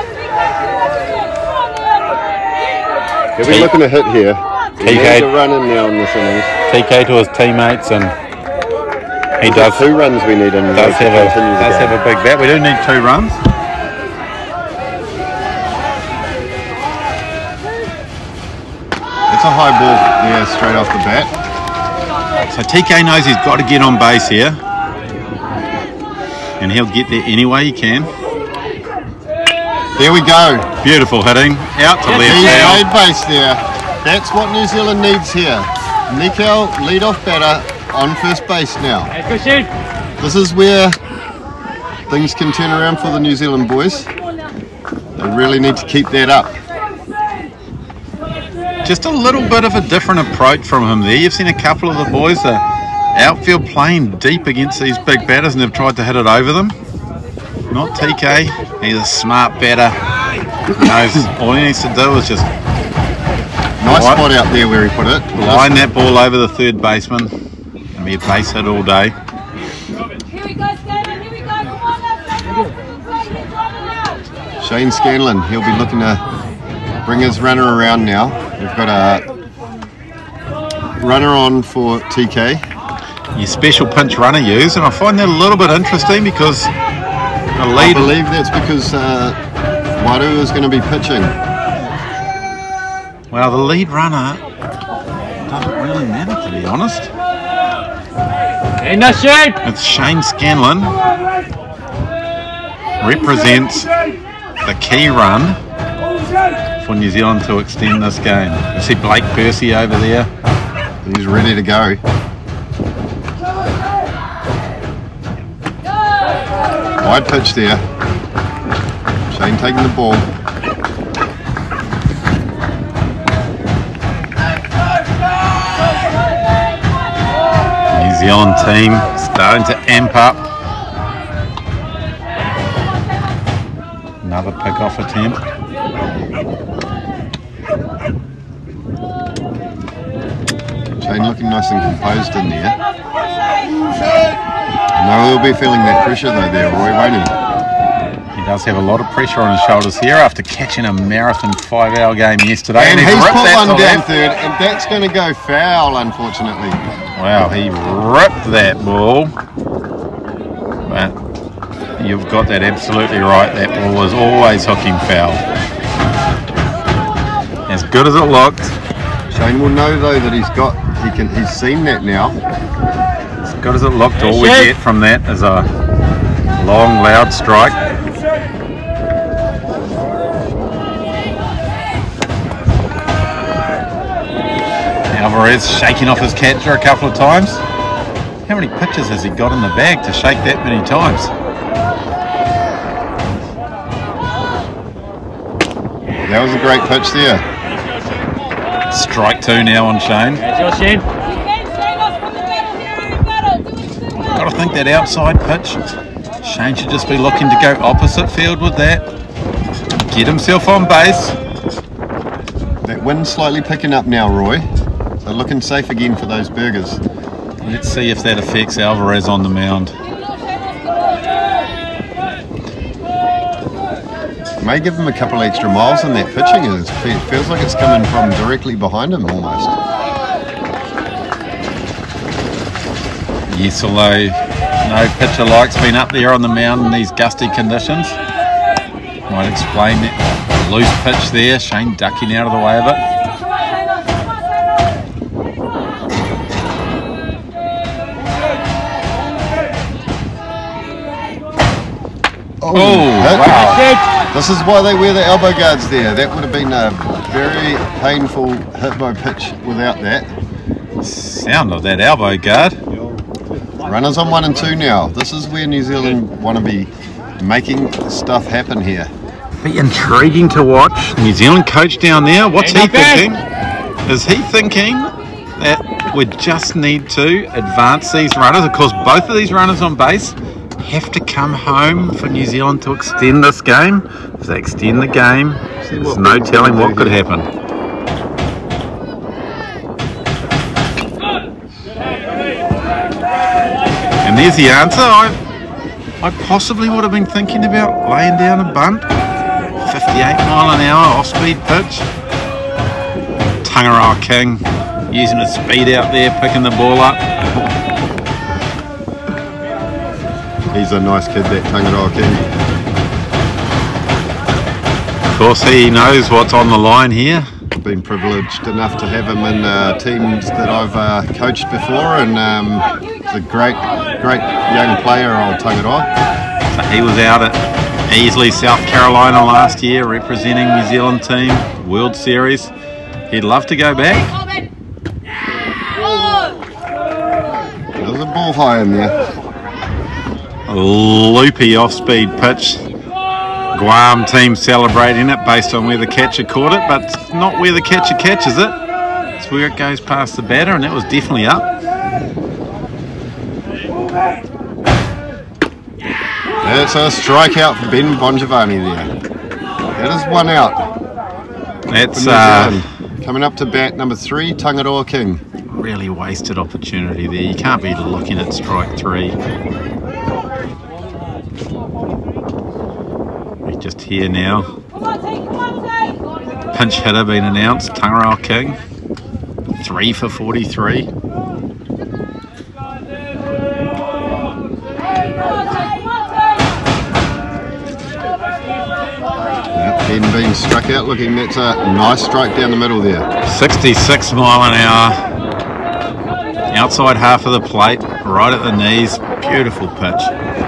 He'll be looking to hit here. He TK. needs run in now in this innings. TK to his teammates and he does Two runs we need in does have a does have a big bat. We do need two runs. It's a high ball, yeah, straight off the bat. So TK knows he's got to get on base here. And he'll get there any way he can. There we go. Beautiful hitting. Out to left He's field. made base there. That's what New Zealand needs here. Mikhail, lead off batter, on first base now. Let's go Shane. This is where things can turn around for the New Zealand boys. They really need to keep that up. Just a little bit of a different approach from him there. You've seen a couple of the boys the outfield playing deep against these big batters and they've tried to hit it over them. Not TK. He's a smart batter. Knows all he needs to do is just Nice Right. spot out there where he put it. line that ball over the third baseman and be a base hit all day. Here we go, Scanlon. Here we go. Come on now, Scanlon. Play. He's running out. Shane Scanlon, he'll be looking to bring his runner around now. We've got a runner on for TK. Your special pinch runner use, and I find that a little bit interesting because the I believe that's because uh, Waru is going to be pitching. Well, the lead runner doesn't really matter, to be honest. Hey, now Shane. It's Shane Scanlon represents the key run for New Zealand to extend this game. You see Blake Percy over there. He's ready to go. Wide pitch there. Shane taking the ball. New team starting to amp up. Another pick-off attempt. Shane looking nice and composed in there. No, he'll be feeling that pressure though there, Roy, won't he? He does have a lot of pressure on his shoulders here after catching a marathon five-hour game yesterday. And he's he's put one down left. third, and that's going to go foul, unfortunately. Wow, he ripped that ball. But you've got that absolutely right. That ball was always hooking foul. As good as it looked, Shane will know though that he's got, he can, he's seen that now. as good as it looked, all we get from that is a long, loud strike. Alvarez shaking off his catcher a couple of times. How many pitches has he got in the bag to shake that many times? That was a great pitch there. Strike two now on Shane. Shane. Defense, Shane, us from the battle. Here in the battle. Do it super well. Got to think that outside pitch. Shane should just be looking to go opposite field with that. Get himself on base. That wind's slightly picking up now, Roy. So looking safe again for those burgers. Let's see if that affects Alvarez on the mound. May give him a couple extra miles in that pitching. It feels like it's coming from directly behind him almost. Yes, although no pitcher likes being up there on the mound in these gusty conditions. Might explain that loose pitch there. Shane ducking out of the way of it. Oh, hit. wow. Shane. This is why they wear the elbow guards there. That would have been a very painful hit by pitch without that. Sound of that elbow guard. Runners on one and two now. This is where New Zealand want to be making stuff happen here. Be intriguing to watch. New Zealand coach down there. What's he thinking? Is he thinking that we just need to advance these runners? Of course, both of these runners on base have to come home for New Zealand to extend this game. If they extend the game, there's no telling what could happen. And there's the answer. I, I possibly would have been thinking about laying down a bunt. 58 mile an hour off speed pitch. Tangaroa King using his speed out there, picking the ball up. He's a nice kid, that Tangaroa King. Of course, he knows what's on the line here. Been privileged enough to have him in uh, teams that I've uh, coached before, and um, he's a great, great young player, old Tangaroa. So he was out at Easley, South Carolina last year, representing New Zealand team, World Series. He'd love to go back. There's a ball high in there. Loopy off-speed pitch. Guam team celebrating it based on where the catcher caught it, but it's not where the catcher catches it. It's where it goes past the batter, and that was definitely up. That's a strikeout for Ben Bongiovanni there. That is one out. That's uh, Coming up to bat number three, Tangaroa King. really wasted opportunity there. You can't be looking at strike three. Just here now. Come on, take, come on, take. Pinch hitter been announced, Tangaroa King. Three for 43. Come on, take, come on, Yep, Ben being struck out looking, that's a nice strike down the middle there. 66 mile an hour. Outside half of the plate, right at the knees. Beautiful pitch.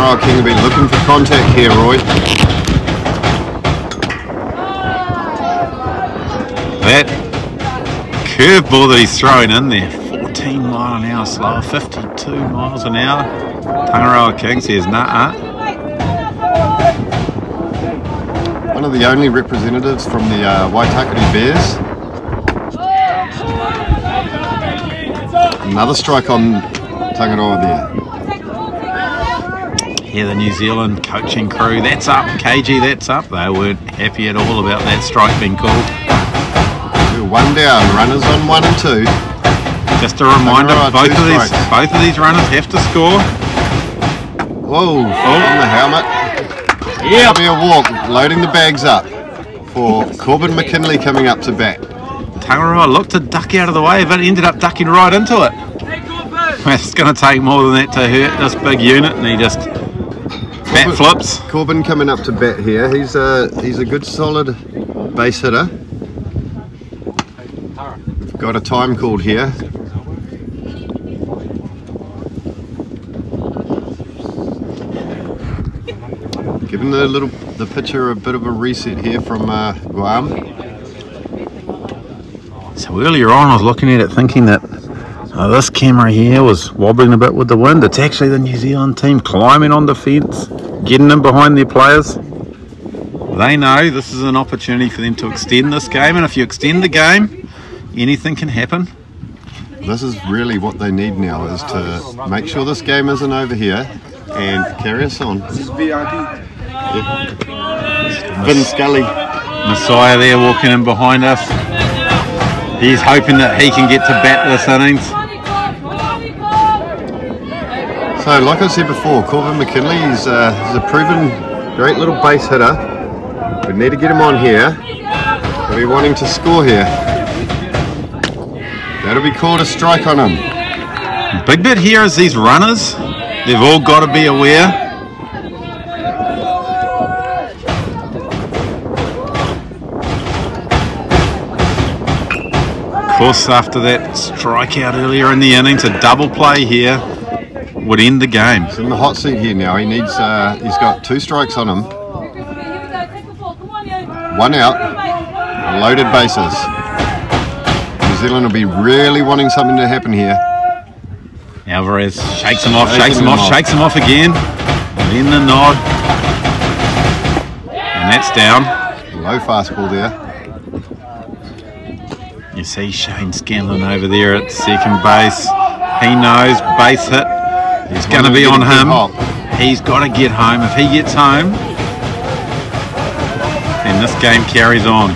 Tangaroa King will be looking for contact here, Roy. That curveball that he's throwing in there, 14 mile an hour slower, 52 miles an hour. Tangaroa King says, nah, One of the only representatives from the uh, Waitakere Bears. Another strike on Tangaroa there. Here, the New Zealand coaching crew, that's up. KG, that's up. They weren't happy at all about that strike being called. One down, runners on one and two. Just a reminder, both two of these strikes. both of these runners have to score. Whoa, on the helmet. That'll be a walk, loading the bags up for Corbin McKinley coming up to bat. Tangaroa looked to duck out of the way, but ended up ducking right into it. It's going to take more than that to hurt this big unit, and he just bat flips. Corbin coming up to bat here. He's a he's a good solid base hitter. Got a time called here. Giving the little the pitcher a bit of a reset here from uh, Guam. So earlier on, I was looking at it thinking that uh, this camera here was wobbling a bit with the wind. It's actually the New Zealand team climbing on the fence, getting them behind their players. They know this is an opportunity for them to extend this game, and if you extend the game, anything can happen. This is really what they need now is to make sure this game isn't over here and carry us on. This is VIP. Vin Scully. Messiah there walking in behind us. He's hoping that he can get to bat this innings. So, like I said before, Corbin McKinley is uh, he's a proven great little base hitter. We need to get him on here. We'll be wanting to score here. That'll be called a strike on him. Big bit here is these runners. They've all got to be aware. Of course, after that strikeout earlier in the innings, a double play here would end the game. He's in the hot seat here now. He needs. Uh, he's got two strikes on him, one out, loaded bases. New Zealand will be really wanting something to happen here. Alvarez shakes him off, shakes him off, shakes him off again. Then the nod. And that's down. Low fastball there. You see Shane Scanlon over there at second base. He knows base hit. He's going to be on him. He's got to get home. If he gets home, then this game carries on.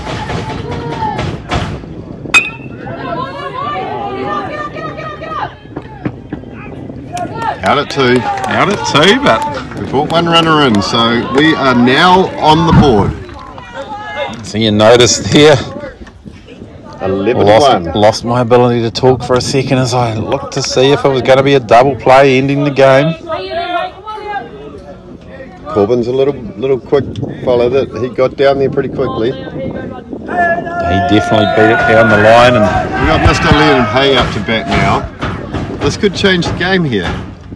Out at two. Out at two, but We brought one runner in, so we are now on the board. so you notice there, 11 lost, 1. lost my ability to talk for a second as I looked to see if it was going to be a double play ending the game. Corbin's a little little quick follow that he got down there pretty quickly. He definitely beat it down the line and we got Mr. Liam Hay up to bat now. This could change the game here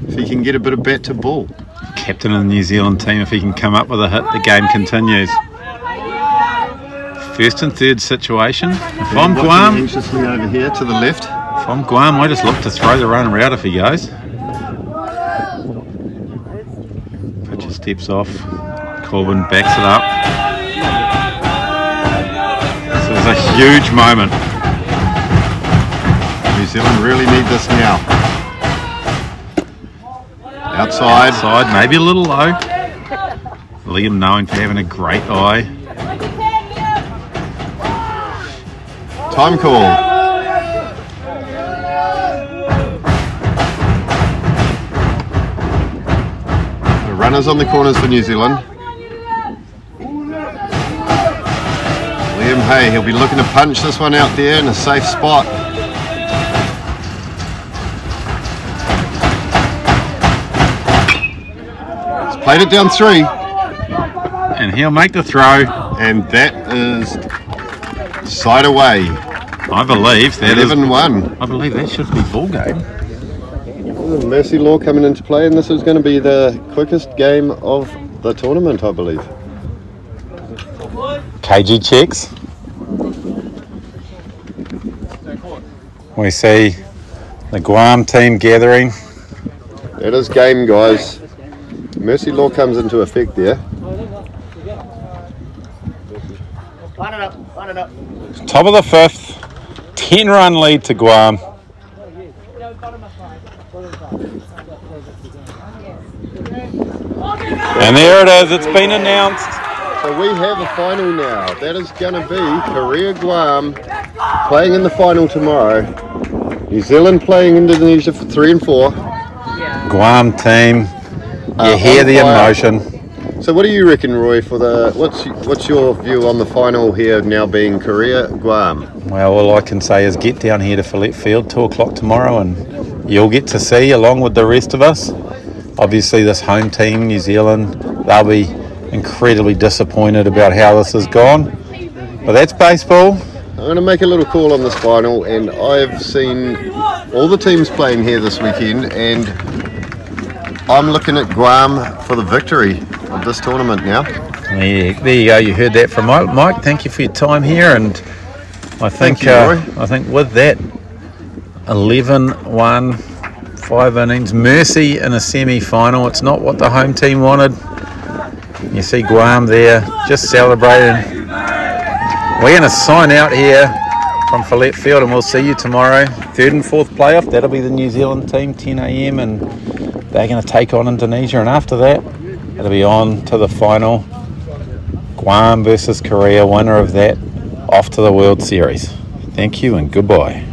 if he can get a bit of bat to ball. captain of the New Zealand team, if he can come up with a hit, the game continues. First and third situation. I'm Guam, anxiously over here to the left. I'm Guam, I just look to throw the runner out if he goes. Pitcher steps off. Corbin backs it up. This is a huge moment. New Zealand really need this now. Outside. Side, maybe a little low. Liam known for having a great eye. Time call. The runners on the corners for New Zealand. Liam Hay, he'll be looking to punch this one out there in a safe spot. He's played it down three, And he'll make the throw. and that is side away. I believe that is 11 1. I believe that should be ball game. Mercy law coming into play, and this is going to be the quickest game of the tournament, I believe. KG checks. We see the Guam team gathering. It is game, guys. Mercy law comes into effect there. Top of the fifth. 10 run lead to Guam. And there it is, it's been announced. So we have a final now. That is going to be Korea Guam playing in the final tomorrow. New Zealand playing Indonesia for three and four. Guam team, you Uh, hear on the fire. emotion. So what do you reckon, Roy? For the what's what's your view on the final here now being Korea Guam? Well, all I can say is get down here to Fillet Field, 2 o'clock tomorrow, and you'll get to see, along with the rest of us. Obviously, this home team, New Zealand, they'll be incredibly disappointed about how this has gone. But that's baseball. I'm going to make a little call on this final, and I've seen all the teams playing here this weekend, and I'm looking at Guam for the victory of this tournament now. There, there you go. You heard that from Mike. Mike, thank you for your time here, and I think you, uh, I think with that, 11-1, five innings, Mercy in a semi-final. It's not what the home team wanted. You see Guam there, just celebrating. We're going to sign out here from Fillet Field, and we'll see you tomorrow. Third and fourth playoff. That'll be the New Zealand team, 10 a.m. and they're going to take on Indonesia, and after that, it'll be on to the final. Guam versus Korea, winner of that, off to the World Series. Thank you and goodbye.